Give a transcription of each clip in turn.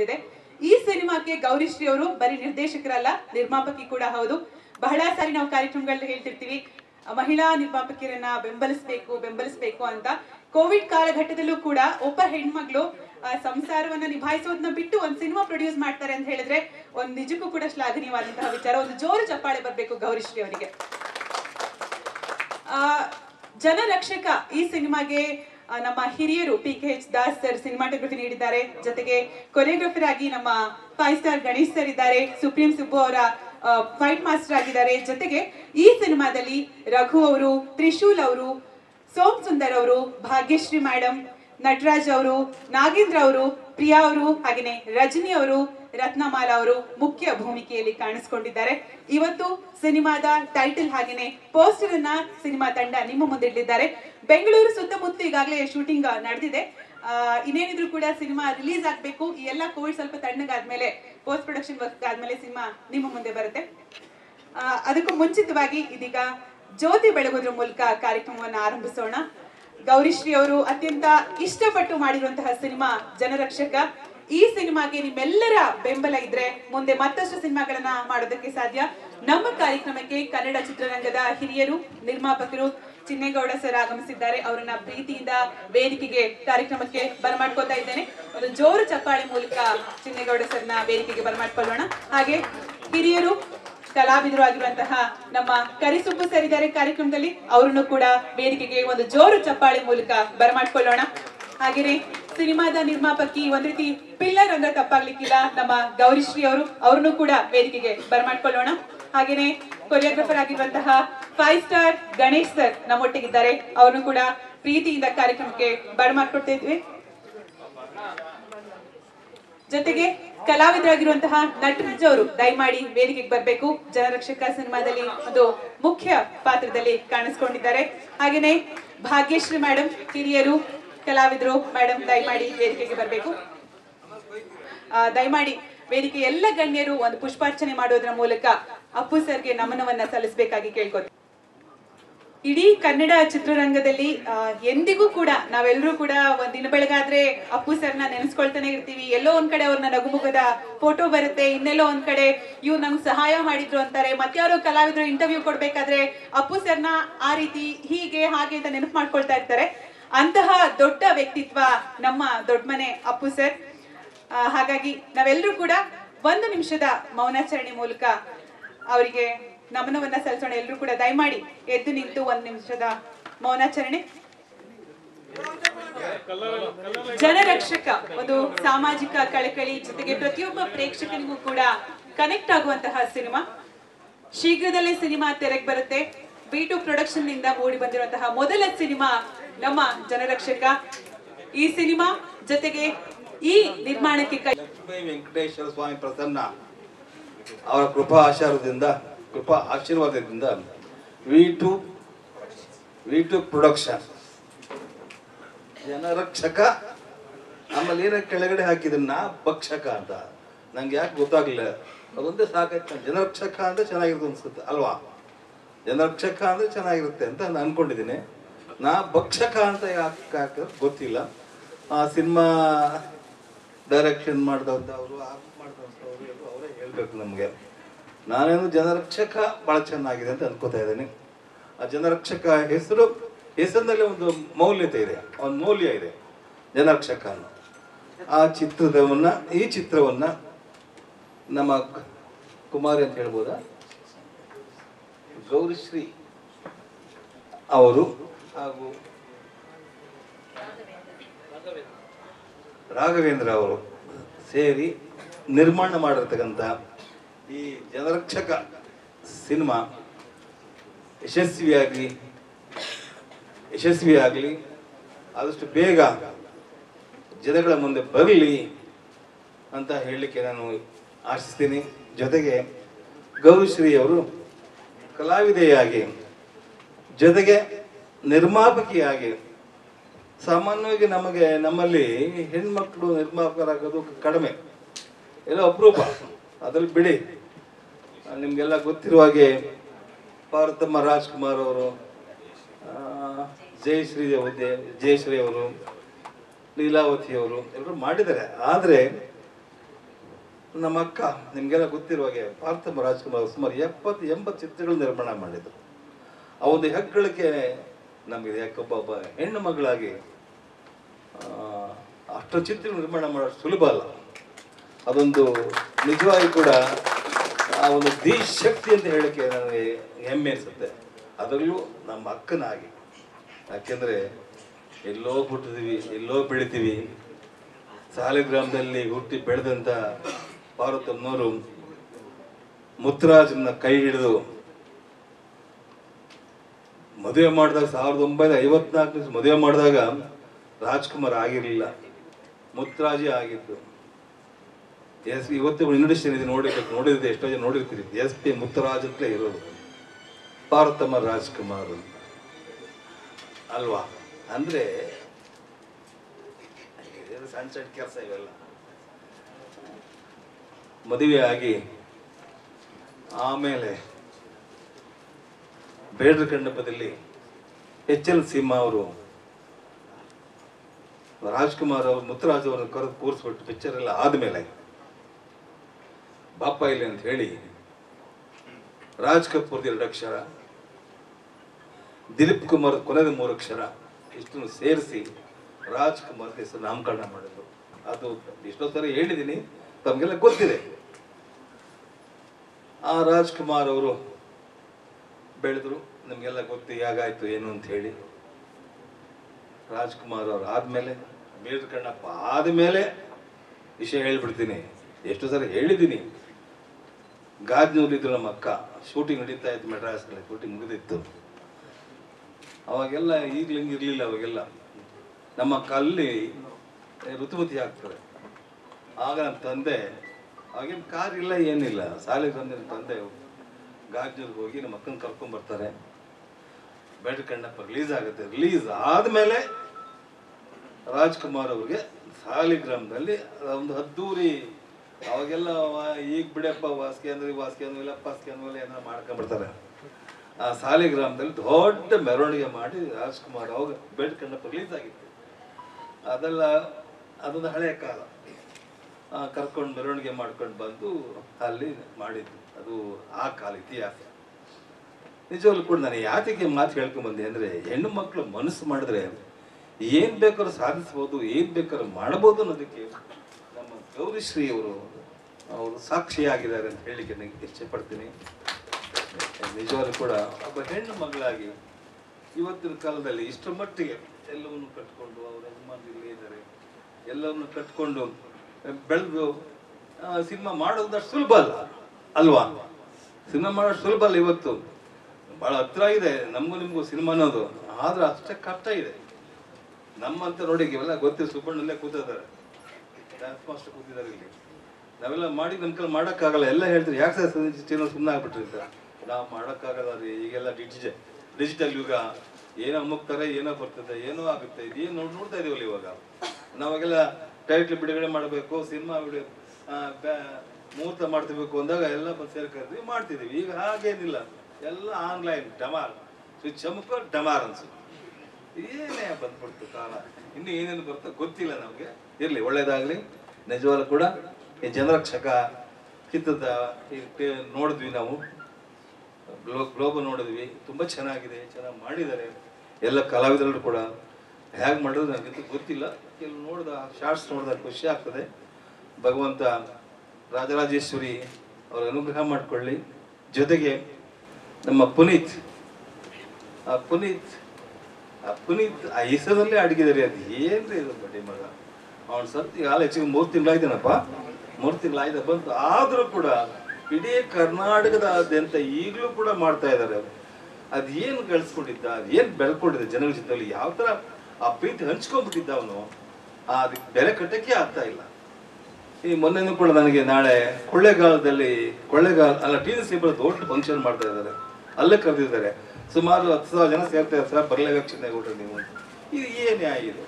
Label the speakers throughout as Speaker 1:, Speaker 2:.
Speaker 1: ಮುಂದಿದೆ ಈ ಸಿನಿಮಾಕ್ಕೆ ಗೌರಿಶ್ರೀ ಅವರು ಬರೀ ನಿರ್ದೇಶಕರಲ್ಲ ನಿರ್ಮಾಪಕಿ ಕೂಡ ಹೌದು. ಬಹಳ ಸಾರಿ ನಾವು ಕಾರ್ಯಕ್ರಮಗಳಲ್ಲಿ ಹೇಳ್ತಿರ್ತೀವಿ ಮಹಿಳಾ ನಿರ್ಮಾಪಕಿಯರನ್ನ ಬೆಂಬಲಿಸಬೇಕು ಬೆಂಬಲಿಸಬೇಕು ಅಂತ. ಕೋವಿಡ್ ಕಾಲಘಟ್ಟದಲ್ಲೂ ಕೂಡ ಒಬ್ಬ ಹೆಣ್ಮಗಳು ಸಂಸಾರವನ್ನ ನಿಭಾಯಿಸೋದನ್ನ ಬಿಟ್ಟು ಒಂದು ಸಿನಿಮಾ ಪ್ರೊಡ್ಯೂಸ್ ಮಾಡ್ತಾರೆ ಅಂತ ಹೇಳಿದ್ರೆ ಒಂದು ನಿಜಕ್ಕೂ ಕೂಡ ಶ್ಲಾಘನೀಯವಾದಂತಹ ವಿಚಾರ ಒಂದು ಜೋರು ಚಪ್ಪಾಳೆ ಬರಬೇಕು ಗೌರಿಶ್ರೀ ಅವರಿಗೆ. ಆ, ಜನರಕ್ಷಕ ಈ ಸಿನಿಮಾಗೆ ನಮ್ಮ ಹಿರಿಯರು P K H Das sir cinematography ನೀಡಿದ್ದಾರೆ. ಜೊತೆಗೆ ಕೊರಿಯೋಗ್ರಫರ್ ಆಗಿ ನಮ್ಮ ಫೈವ್ ಸ್ಟಾರ್ ಗಣೇಶ್ ಸರ್ ಇದ್ದಾರೆ. ಸುಪ್ರೀಂ ಸುಬ್ಬು ಅವರ ಫೈಟ್ ಮಾಸ್ಟರ್ ಆಗಿದ್ದಾರೆ. ಜೊತೆಗೆ ಈ ಸಿನಿಮಾದಲ್ಲಿ ರಘು ಅವರು, ತ್ರಿಶೂಲ್ ಅವರು, ಸೋಮ್ ಸುಂದರ್ ಅವರು, ಭಾಗ್ಯಶ್ರೀ ಮೇಡಮ್ ನಟರಾಜ್ ಅವರು, ನಾಗೇಂದ್ರ ಅವರು, ಪ್ರಿಯಾ ಅವರು ಹಾಗೆಯೇ ರಜನಿ ಅವರು ರತ್ನಮಾಲಾ ಅವರು ಮುಖ್ಯ ಭೂಮಿಕೆಯಲ್ಲಿ ಕಾಣಿಸಿಕೊಂಡಿದ್ದಾರೆ. ಇವತ್ತು ಸಿನಿಮಾದ ಟೈಟಲ್ ಹಾಗೇನೆ ಪೋಸ್ಟರ್ ಅನ್ನ ಸಿನಿಮಾ ತಂಡ ನಿಮ್ಮ ಮುಂದೆ ಇಟ್ಟಿದ್ದಾರೆ. ಬೆಂಗಳೂರು ಸುತ್ತಮುತ್ತ ಈಗಾಗಲೇ ಶೂಟಿಂಗ್ ನಡೆದಿದೆ. ಇನ್ನೇನಿದ್ರು ಕೂಡ ಸಿನಿಮಾ ರಿಲೀಸ್ ಆಗ್ಬೇಕು. ಈ ಎಲ್ಲ ಕೋವಿಡ್ ಸ್ವಲ್ಪ ತಣ್ಣಗಾದ್ಮೇಲೆ ಪೋಸ್ಟ್ ಪ್ರೊಡಕ್ಷನ್ ವರ್ಕ್ ಆದ್ಮೇಲೆ ಸಿನಿಮಾ ನಿಮ್ಮ ಮುಂದೆ ಬರುತ್ತೆ. ಅದಕ್ಕೂ ಮುಂಚಿತವಾಗಿ ಇದೀಗ ಜ್ಯೋತಿ ಬೆಳಗೋದ್ರ ಮೂಲಕ ಕಾರ್ಯಕ್ರಮವನ್ನು ಆರಂಭಿಸೋಣ. ಗೌರಿಶ್ರೀ ಅವರು ಅತ್ಯಂತ ಇಷ್ಟಪಟ್ಟು ಮಾಡಿರುವಂತಹ ಸಿನಿಮಾ, ಜನರಕ್ಷಕ. ಈ ಸಿನಿಮಾಗೆ ನಿಮ್ಮೆಲ್ಲರ ಬೆಂಬಲ ಇದ್ರೆ ಮುಂದೆ ಮತ್ತಷ್ಟು ಸಿನಿಮಾಗಳನ್ನ ಮಾಡೋದಕ್ಕೆ ಸಾಧ್ಯ. ನಮ್ಮ ಕಾರ್ಯಕ್ರಮಕ್ಕೆ ಕನ್ನಡ ಚಿತ್ರರಂಗದ ಹಿರಿಯರು, ನಿರ್ಮಾಪಕರು ಚಿನ್ನೇಗೌಡ ಸರ್ ಆಗಮಿಸಿದ್ದಾರೆ. ಅವರನ್ನ ಪ್ರೀತಿಯಿಂದ ವೇದಿಕೆಗೆ, ಕಾರ್ಯಕ್ರಮಕ್ಕೆ ಬರಮಾಡ್ಕೋತಾ ಇದ್ದೇನೆ. ಒಂದು ಜೋರು ಚಪ್ಪಾಳೆ ಮೂಲಕ ಚಿನ್ನೇಗೌಡ ಸರ್ನ ವೇದಿಕೆಗೆ ಬರಮಾಡ್ಕೊಳ್ಳೋಣ. ಹಾಗೆ ಹಿರಿಯರು, ಕಲಾವಿದರು ಆಗಿರುವಂತಹ ನಮ್ಮ ಕರಿಸುಬ್ಬು ಸರ್ ಇದ್ದಾರೆ ಕಾರ್ಯಕ್ರಮದಲ್ಲಿ. ಅವರನ್ನು ಕೂಡ ವೇದಿಕೆಗೆ ಒಂದು ಜೋರು ಚಪ್ಪಾಳೆ ಮೂಲಕ ಬರಮಾಡ್ಕೊಳ್ಳೋಣ. ಹಾಗೇನೆ ಸಿನಿಮಾದ ನಿರ್ಮಾಪಕಿ ಒಂದ್ ರೀತಿ ಪಿಲ್ಲರ್ ಅಂದ್ರೆ ತಪ್ಪಾಗ್ಲಿಕ್ಕಿಲ್ಲ. ನಮ್ಮ ಗೌರಿಶ್ರೀ ಅವರು, ಅವ್ರನ್ನು ಕೂಡ ವೇದಿಕೆಗೆ ಬರಮಾಡ್ಕೊಳ್ಳೋಣ. ಹಾಗೇನೆ ಕೊರಿಯೋಗ್ರಾಫರ್ ಆಗಿರುವಂತಹ ಫೈವ್ ಸ್ಟಾರ್ ಗಣೇಶ್ ಸರ್ ನಮ್ಮೊಟ್ಟಿಗಿದ್ದಾರೆ. ಅವ್ರನ್ನು ಕೂಡ ಪ್ರೀತಿಯಿಂದ ಕಾರ್ಯಕ್ರಮಕ್ಕೆ ಬರಮಾಡ್ಕೊಡ್ತಾ ಇದ್ವಿ. ಜೊತೆಗೆ ಕಲಾವಿದರಾಗಿರುವಂತಹ ನಟರಾಜ್ ಅವರು, ದಯಮಾಡಿ ವೇದಿಕೆಗೆ ಬರಬೇಕು. ಜನರಕ್ಷಕ ಸಿನಿಮಾದಲ್ಲಿ ಒಂದು ಮುಖ್ಯ ಪಾತ್ರದಲ್ಲಿ ಕಾಣಿಸ್ಕೊಂಡಿದ್ದಾರೆ. ಹಾಗೇನೆ ಭಾಗ್ಯಶ್ರೀ ಮೇಡಮ್ ಹಿರಿಯರು ಕಲಾವಿದರು ಮೇಡಮ್ ದಯಮಾಡಿ ವೇದಿಕೆಗೆ ಬರಬೇಕು. ದಯಮಾಡಿ ವೇದಿಕೆ ಎಲ್ಲ ಗಣ್ಯರು ಒಂದು ಪುಷ್ಪಾರ್ಚನೆ ಮಾಡೋದ್ರ ಮೂಲಕ ಅಪ್ಪು ಸರ್ಗೆ ನಮನವನ್ನ ಸಲ್ಲಿಸಬೇಕಾಗಿ ಕೇಳ್ಕೊತೀವಿ ಇಡೀ ಕನ್ನಡ ಚಿತ್ರರಂಗದಲ್ಲಿ ಎಂದಿಗೂ ಕೂಡ ನಾವೆಲ್ಲರೂ ಕೂಡ ಒಂದ್ ದಿನ ಬೆಳಗಾದ್ರೆ ಅಪ್ಪು ಸರ್ನ ನೆನೆಸ್ಕೊಳ್ತಾನೆ ಇರ್ತೀವಿ. ಎಲ್ಲೋ ಒಂದ್ ಕಡೆ ಅವ್ರನ್ನ ನಗುಮುಗದ ಫೋಟೋ ಬರುತ್ತೆ, ಇನ್ನೆಲ್ಲೋ ಒಂದ್ ಕಡೆ ಇವ್ರು ನಮ್ಗೆ ಸಹಾಯ ಮಾಡಿದ್ರು ಅಂತಾರೆ. ಮತ್ತಾರೋ ಕಲಾವಿದರು ಇಂಟರ್ವ್ಯೂ ಕೊಡ್ಬೇಕಾದ್ರೆ ಅಪ್ಪು ಸರ್ನ ಆ ರೀತಿ ಹೀಗೆ, ಹಾಗೆ ಅಂತ ನೆನಪು ಮಾಡ್ಕೊಳ್ತಾ ಇರ್ತಾರೆ. ಅಂತಹ ದೊಡ್ಡ ವ್ಯಕ್ತಿತ್ವ ನಮ್ಮ ದೊಡ್ಡ ಮನೆ ಅಪ್ಪು ಸರ್. ಹಾಗಾಗಿ ನಾವೆಲ್ಲರೂ ಕೂಡ ಒಂದು ನಿಮಿಷದ ಮೌನಾಚರಣೆ ಮೂಲಕ ಅವರಿಗೆ ನಮನವನ್ನ ಸಲ್ಲಿಸೋಣ. ಎಲ್ಲರೂ ಕೂಡ ದಯಮಾಡಿ ಎದ್ದು ನಿಂತು ಒಂದು ನಿಮಿಷದ ಮೌನಾಚರಣೆ. ಜನರಕ್ಷಕ, ಒಂದು ಸಾಮಾಜಿಕ ಕಳಕಳಿ ಜೊತೆಗೆ ಪ್ರತಿಯೊಬ್ಬ ಪ್ರೇಕ್ಷಕನಿಗೂ ಕೂಡ ಕನೆಕ್ಟ್ ಆಗುವಂತಹ ಸಿನಿಮಾ. ಶೀಘ್ರದಲ್ಲೇ ಸಿನಿಮಾ ತೆರೆಗೆ ಬರುತ್ತೆ. ಬಿ ಟು ಪ್ರೊಡಕ್ಷನ್ನಿಂದ ಮೂಡಿ ಬಂದಿರುವಂತಹ ಮೊದಲ ಸಿನಿಮಾ ನಮ್ಮ ಜನರಕ್ಷಕ ಈ ಸಿನಿಮಾ ಜೊತೆಗೆ ಈ ನಿರ್ಮಾಣಕ್ಕೆ
Speaker 2: ಲಕ್ಷ್ಮೀ ವೆಂಕಟೇಶ್ವರ ಸ್ವಾಮಿ ಪ್ರಸನ್ನ ಅವರ ಕೃಪಾ ಆಶೀರ್ವಾದದಿಂದ ಕೃಪಾ ಆಶೀರ್ವಾದದಿಂದ V two V two production ಜನರಕ್ಷಕ ಆಮೇಲೆ ಏನ ಕೆಳಗಡೆ ಹಾಕಿದನ್ನ ಭಕ್ಷಕ ಅಂತ. ನಂಗೆ ಯಾಕೆ ಗೊತ್ತಾಗ್ಲಿಲ್ಲ. ಅದೊಂದೇ ಸಾಕಾಯ್ತು ಜನರಕ್ಷಕ ಅಂದ್ರೆ ಚೆನ್ನಾಗಿರುತ್ತೆ ಅನ್ಸುತ್ತೆ, ಅಲ್ವಾ? ಜನರಕ್ಷಕ ಅಂದ್ರೆ ಚೆನ್ನಾಗಿರುತ್ತೆ ಅಂತ ನಾನು ಅನ್ಕೊಂಡಿದ್ದೀನಿ. ನಾ ಭಕ್ಷಕ ಅಂತ ಯಾಕೆ ಗೊತ್ತಿಲ್ಲ. ಆ ಸಿನಿಮಾ ಡೈರೆಕ್ಷನ್ ಮಾಡಿದಂಥವ್ರು ಆಗ ಮಾಡಿದಂಥವ್ರು ಎಲ್ಲರೂ ಅವರೇ ಹೇಳ್ಬೇಕು ನಮಗೆ. ನಾನೇನು ಜನರಕ್ಷಕ ಭಾಳ ಚೆನ್ನಾಗಿದೆ ಅಂತ ಅನ್ಕೋತಾ ಇದ್ದೀನಿ. ಆ ಜನರಕ್ಷಕ ಹೆಸರು, ಹೆಸರಿನಲ್ಲಿ ಒಂದು ಮೌಲ್ಯತೆ ಇದೆ. ಒಂದು ಮೌಲ್ಯ ಇದೆ, ಜನರಕ್ಷಕ ಅನ್ನೋ ಆ ಚಿತ್ರದವನ್ನ, ಈ ಚಿತ್ರವನ್ನ ನಮ್ಮ ಕುಮಾರಿ ಅಂತ ಹೇಳ್ಬೋದಾ? ಗೌರಿಶ್ರೀ ಅವರು ಹಾಗೂ ರಾಘವೇಂದ್ರ ಅವರು ಸೇರಿ ನಿರ್ಮಾಣ ಮಾಡಿರ್ತಕ್ಕಂಥ ಈ ಜನರಕ್ಷಕ ಸಿನಿಮಾ ಯಶಸ್ವಿಯಾಗಲಿ ಯಶಸ್ವಿಯಾಗಲಿ, ಆದಷ್ಟು ಬೇಗ ಜನಗಳ ಮುಂದೆ ಬರಲಿ ಅಂತ ಹೇಳಲಿಕ್ಕೆ ನಾನು ಆಶಿಸ್ತೀನಿ. ಜೊತೆಗೆ ಗೌರಿಶ್ರೀ ಅವರು ಕಲಾವಿದೆಯಾಗಿ ಜೊತೆಗೆ ನಿರ್ಮಾಪಕಿಯಾಗಿ. ಸಾಮಾನ್ಯವಾಗಿ ನಮಗೆ ನಮ್ಮಲ್ಲಿ ಹೆಣ್ಮಕ್ಳು ನಿರ್ಮಾಪಕರಾಗೋದು ಕಡಿಮೆ. ಎಲ್ಲ ಅಪರೂಪ. ಅದ್ರಲ್ಲಿ ಬಿಡಿ. ನಿಮಗೆಲ್ಲ ಗೊತ್ತಿರುವ ಹಾಗೆ ಪಾರ್ವತಮ್ಮ ರಾಜ್ಕುಮಾರ್ ಅವರು ಜಯಶ್ರೀ ಅವರು ಜಯಶ್ರೀ ಅವರು, ಲೀಲಾವತಿ ಅವರು ಎಲ್ಲರೂ ಮಾಡಿದ್ದಾರೆ. ಆದರೆ ನಮ್ಮ ಅಕ್ಕ, ನಿಮಗೆಲ್ಲ ಗೊತ್ತಿರುವ ಹಾಗೆ ಪಾರ್ಥಮ್ಮ ರಾಜ್ಕುಮಾರ್ ಸುಮಾರು ಎಪ್ಪತ್ತು, ಎಂಬತ್ತು ಚಿತ್ರಗಳು ನಿರ್ಮಾಣ ಮಾಡಿದರು. ಆ ಹೆಗ್ಗಳಿಕೆ ನಮಗೆ ಯಾಕೊಬ್ಬ ಒಬ್ಬ ಹೆಣ್ಣು ಮಗಳಾಗಿ ಅಷ್ಟು ಚಿತ್ರ ನಿರ್ಮಾಣ ಮಾಡೋ ಸುಲಭ ಅಲ್ಲ. ಅದೊಂದು ನಿಜವಾಗಿ ಕೂಡ ಆ ಒಂದು ಧೀ ಶಕ್ತಿ ಅಂತ ಹೇಳಕ್ಕೆ ನನಗೆ ಹೆಮ್ಮೆ ಅನಿಸುತ್ತೆ. ಅದರಲ್ಲೂ ನಮ್ಮ ಅಕ್ಕನಾಗಿ. ಯಾಕೆಂದರೆ ಎಲ್ಲೋ ಹುಟ್ಟಿದೀವಿ, ಎಲ್ಲೋ ಬೆಳಿತೀವಿ. ಸಾಲಿಗ್ರಾಮದಲ್ಲಿ ಹುಟ್ಟಿ ಬೆಳೆದಂಥ ಪಾರ್ವತಮ್ಮನವರು ಮುತ್ತರಾಜನ ಕೈ ಹಿಡಿದು ಮದುವೆ ಮಾಡಿದಾಗ ಸಾವಿರದ ಒಂಬೈನೂರ ಐವತ್ನಾಲ್ಕು ಮದುವೆ ಮಾಡಿದಾಗ ರಾಜ್ಕುಮಾರ್ ಆಗಿರಲಿಲ್ಲ. ಮುತ್ತರಾಜಿ ಆಗಿದ್ದು. ಎಸ್, ಇವತ್ತು ಇನ್ವಿಟೇಷನ್ ಇದೆ ನೋಡಿರ್ಬೇಕು ನೋಡಿದ್ದೆ ಎಷ್ಟೋ ಜನ ನೋಡಿರ್ತೀರಿ. ಎಸ್ ಪಿ ಮುತ್ತರಾಜ್ ಅಂತಲೇ ಇರೋದು. ಪಾರ್ಥಮ ರಾಜ್ಕುಮಾರ್ ಅಂತ. ಅಲ್ವಾ? ಅಂದ್ರೆ ಸಣ್ಣ ಸಣ್ಣ ಕೆಲಸ ಇವೆಲ್ಲ. ಮದುವೆ ಆಗಿ ಆಮೇಲೆ ಬೇಡ್ರ ಕಂಡಪದಲ್ಲಿ ಎಚ್ ಎಲ್ ಸಿಂಹ ಅವರು ರಾಜ್ಕುಮಾರ್ ಅವರು ಮುತ್ತರಾಜ್ ಅವರನ್ನು ಕರೆದು ಕೂರಿಸ್ಬಿಟ್ಟು ಪಿಕ್ಚರ್ ಎಲ್ಲ ಆದಮೇಲೆ ಬಾಪ ಇಲ್ಲಿ ಅಂತ ಹೇಳಿ ರಾಜ್ ಕಪೂರ್ದು ಎರಡು ಅಕ್ಷರ, ದಿಲೀಪ್ ಕುಮಾರ್ ಕೊನೆಯ ಮೂರು ಅಕ್ಷರ, ಇಷ್ಟನ್ನು ಸೇರಿಸಿ ರಾಜ್ ಕುಮಾರ್ ಹೆಸರು ನಾಮಕರಣ ಮಾಡಿದ್ರು. ಅದು ಎಷ್ಟೋ ಸರಿ ಹೇಳಿದ್ದೀನಿ, ತಮಗೆಲ್ಲ ಗೊತ್ತಿದೆ. ಆ ರಾಜ್ಕುಮಾರ್ ಅವರು ಬೆಳೆದ್ರು, ನಮಗೆಲ್ಲ ಗೊತ್ತು ಹೇಗಾಯ್ತು, ಏನು ಅಂತ ಹೇಳಿ. ರಾಜ್ಕುಮಾರ್ ಅವರು ಆದ್ಮೇಲೆ ಬೀರ್ ಕಣ್ಣಪ್ಪ ಆದ್ಮೇಲೆ ವಿಷಯ ಹೇಳ್ಬಿಡ್ತೀನಿ. ಎಷ್ಟು ಸಲ ಹೇಳಿದ್ದೀನಿ. ಗಾಜ್ನೂರಿದ್ದು ನಮ್ಮ ಅಕ್ಕ. ಶೂಟಿಂಗ್ ನಡೀತಾ ಇತ್ತು ಮೆಡ್ರಾಸ್ನಲ್ಲಿ ಶೂಟಿಂಗ್ ಮುಗಿದಿತ್ತು. ಅವಾಗೆಲ್ಲ ಈಗ್ಲೂ ಇರಲಿಲ್ಲ, ಅವಾಗೆಲ್ಲ. ನಮ್ಮ ಅಕ್ಕ ಅಲ್ಲಿ ಋತುಮತಿ ಆಗ್ತದೆ ಆಗ ನಮ್ಮ ತಂದೆ ಅವಾಗೇನು ಕಾರ್ ಇಲ್ಲ, ಏನಿಲ್ಲ. ಸಾಲಿಗೆ ಬಂದ ನಮ್ಮ ತಂದೆ ಗಾಜ್ನೂರ್ಗೆ ಹೋಗಿ ನಮ್ಮ ಅಕ್ಕನ ಕರ್ಕೊಂಡ್ ಬರ್ತಾರೆ. ಕಂಡಪ್ಪ ರಿಲೀಸ್ ಆಗುತ್ತೆ. ರಿಲೀಸ್ ಆದ್ಮೇಲೆ ರಾಜ್ಕುಮಾರ್ ಅವ್ರಿಗೆ ಸಾಲಿಗ್ರಾಮದಲ್ಲಿ ಒಂದು ಅದ್ದೂರಿ, ಅವಾಗೆಲ್ಲ ಈಗ ಬಿಡಪ್ಪ, ವಾಸ್ಕಿ ಅಂದ್ರೆ ವಾಸ್ಕಿ ಅಂದ್ರೆ ಇಲ್ಲಪ್ಪ, ವಾಸ್ಕಿ ಅಂದ್ರೆ ಏನಾರ ಮಾಡ್ಕೊಂಡ್ಬಿಡ್ತಾರೆ. ಆ ಸಾಲಿಗ್ರಾಮದಲ್ಲಿ ದೊಡ್ಡ ಮೆರವಣಿಗೆ ಮಾಡಿ ರಾಜ್ಕುಮಾರ್ ಅವಾಗ ಬೆಡ್ ಕಂಡಪ್ಪ ರಿಲೀಸ್ ಆಗಿತ್ತು. ಅದೆಲ್ಲ ಅದೊಂದು ಹಳೆಯ ಕಾಲ. ಕರ್ಕೊಂಡು ಮೆರವಣಿಗೆ ಮಾಡ್ಕೊಂಡು ಬಂದು ಅಲ್ಲಿ ಮಾಡಿದ್ದು. ಅದು ಆ ಕಾಲ ಇತಿಹಾಸ. ನಿಜವಾಗ್ಲೂ ಕೂಡ ನಾನು ಯಾತಿಗೆ ಮಾತು ಹೇಳ್ಕೊಂಡ್ಬಂದೆ ಬಂದೆ ಅಂದ್ರೆ ಹೆಣ್ಣು ಮಕ್ಕಳು ಮನಸ್ಸು ಮಾಡಿದ್ರೆ ಏನು ಬೇಕಾದ್ರೂ ಸಾಧಿಸ್ಬೋದು, ಏನು ಬೇಕಾದ್ರೂ ಮಾಡ್ಬೋದು ಅನ್ನೋದಕ್ಕೆ ನಮ್ಮ ಗೌರಿಶ್ರೀ ಅವರು ಸಾಕ್ಷಿಯಾಗಿದ್ದಾರೆ ಅಂತ ಹೇಳಲಿಕ್ಕೆ ನನಗೆ ಇಷ್ಟಪಡ್ತೀನಿ ಪಡ್ತೀನಿ. ನಿಜವಾಗ್ಲೂ ಕೂಡ ಒಬ್ಬ ಹೆಣ್ಣು ಮಗಳಾಗಿ ಇವತ್ತಿನ ಕಾಲದಲ್ಲಿ ಇಷ್ಟರ ಮಟ್ಟಿಗೆ ಎಲ್ಲವನ್ನು ಕಟ್ಕೊಂಡು, ಅವರ ಯಜಮಾನರು ಇಲ್ಲೇ ಇದ್ದಾರೆ, ಎಲ್ಲವನ್ನು ಕಟ್ಕೊಂಡು ಬೆಳೆದು ಸಿನಿಮಾ ಮಾಡೋದಷ್ಟು ಸುಲಭ ಅಲ್ಲ, ಅಲ್ವಾ? ಸಿನಿಮಾ ಮಾಡೋದು ಸುಲಭ ಅಲ್ಲ ಇವತ್ತು. ಬಹಳ ಹತ್ರ ಇದೆ, ನಮಗೂ ನಿಮಗೂ ಸಿನಿಮಾ ಅನ್ನೋದು. ಆದ್ರೆ ಅಷ್ಟೇ ಕಷ್ಟ ಇದೆ. ನಮ್ಮಂತ ನೋಡಿ ಇವೆಲ್ಲ ಗೊತ್ತಿಲ್ಲ, ಸುಬ್ಬಣ್ಣಲ್ಲೇ ಕೂತಿದ್ದಾರೆ. ಮಾಸ್ಟರ್ ಕೂತಿದ್ದಾರೆ ಇಲ್ಲಿ. ನಾವೆಲ್ಲ ಮಾಡಿ ನಮ್ಮ ಕೈಲಿ ಮಾಡೋಕ್ಕಾಗಲ್ಲ, ಎಲ್ಲ ಹೇಳ್ತಾರೆ, ಯಾಕೆ ಸರ್ ಸುಮ್ಮನೆ ಆಗ್ಬಿಟ್ರಿ ಅಂತ. ನಾವು ಮಾಡೋಕ್ಕಾಗಲ್ಲ ರೀ, ಈಗೆಲ್ಲ ಡಿಜಿಟಲ್ ಡಿಜಿಟಲ್ ಯುಗ. ಏನೋ ಮುಗ್ತಾರೆ, ಏನೋ ಬರ್ತದೆ, ಏನೋ ಆಗುತ್ತೆ, ಇದೇನು ನೋಡಿ, ನೋಡ್ತಾ ಇದೀವಲ್ಲ ಇವಾಗ? ನಾವಾಗೆಲ್ಲ ಟೈಟ್ಲ್ ಬಿಡುಗಡೆ ಮಾಡಬೇಕು ಸಿನಿಮಾ ಬಿಡು ಮುಹೂರ್ತ ಮಾಡ್ತಿರ್ಬೇಕು ಅಂದಾಗ ಎಲ್ಲ ಬಂದು ಸೇರ್ಕರ್ತೀವಿ ಮಾಡ್ತಿದೀವಿ ಈಗ ಹಾಗೇನಿಲ್ಲ. ಎಲ್ಲ ಆನ್ಲೈನ್ ಡಮಾರ್ ಸ್ವಿಚ್ ಅಮ್ಮಕ್ಕ ಡಮಾರ್ ಅನ್ಸು ಏನೇ ಬಂದ್ಬಿಡ್ತು ಕಾಲ. ಇನ್ನು ಏನೇನು ಬರ್ತೋ ಗೊತ್ತಿಲ್ಲ ನಮಗೆ. ಇರ್ಲಿ, ಒಳ್ಳೇದಾಗ್ಲಿ. ನಿಜವಾಗ್ಲೂ ಕೂಡ ಈ ಜನರಕ್ಷಕ ಕಿತ್ತದ ನೋಡಿದ್ವಿ ನಾವು. ಗ್ಲೋ ಗ್ಲೋಬ್ ನೋಡಿದ್ವಿ. ತುಂಬ ಚೆನ್ನಾಗಿದೆ, ಚೆನ್ನಾಗಿ ಮಾಡಿದ್ದಾರೆ. ಎಲ್ಲ ಕಲಾವಿದರು ಕೂಡ. ಹೇಗೆ ಮಾಡೋದು ನನಗೆ ಗೊತ್ತಿಲ್ಲ. ಇಲ್ಲಿ ನೋಡಿದ, ಶಾರ್ಟ್ಸ್ ನೋಡಿದಾಗ ಖುಷಿ ಆಗ್ತದೆ. ಭಗವಂತ ರಾಜರಾಜೇಶ್ವರಿ ಅವರ ಅನುಗ್ರಹ ಮಾಡಿಕೊಳ್ಳಿ. ಜೊತೆಗೆ ನಮ್ಮ ಪುನೀತ್, ಆ ಪುನೀತ್ ಆ ಪುನೀತ್ ಆ ಹೆಸರಲ್ಲೇ ಅಡಗಿದಾರೆ ಅದು ಏನ್ರಿ ಇದು ಬಡ್ಡಿ ಮಗ? ಅವನ ಈಗ ಹಾಲು ಹೆಚ್ಚಿಗೆ ಮೂರು ತಿಂಗಳಾಯ್ತಾನಪ್ಪ ಮೂರು ತಿಂಗಳಾಯ್ತು ಬಂತು. ಆದರೂ ಕೂಡ ಇಡೀ ಕರ್ನಾಟಕದಾದ್ಯಂತ ಈಗಲೂ ಕೂಡ ಮಾಡ್ತಾ ಇದ್ದಾರೆ. ಅದು ಏನು ಗಳಿಸ್ಕೊಂಡಿದ್ದ ಅದು ಏನು ಬೆಳ್ಕೊಂಡಿದೆ? ಜನಗಳ ಜೊತೆಯಲ್ಲಿ ಯಾವ ಥರ ಆ ಪ್ರೀತಿ ಹಂಚ್ಕೊಂಡ್ಬಿಟ್ಟಿದ್ದ ಅವನು ಅದಕ್ಕೆ ಬೆಲೆ ಕಟ್ಟಕ್ಕೆ ಆಗ್ತಾ ಇಲ್ಲ. ಈ ಮೊನ್ನೆನೂ ಕೂಡ ನನಗೆ ನಾಳೆ ಕೊಳ್ಳೆಗಾಲದಲ್ಲಿ, ಕೊಳ್ಳೆಗಾಲ, ಅಲ್ಲ ಟಿ ಸಿ ದೊಡ್ಡ ಫಂಕ್ಷನ್ ಮಾಡ್ತಾ ಇದ್ದಾರೆ. ಅಲ್ಲೇ ಕರೆದಿದ್ದಾರೆ. ಸುಮಾರು ಹತ್ತು ಸಾವಿರ ಜನ ಸೇರ್ತಾರೆ ಸರ್, ಬರಲೇಬೇಕು ಚೆನ್ನಾಗಿ ನೀವು ಇದು ಏನು ನ್ಯಾಯ ಇದು?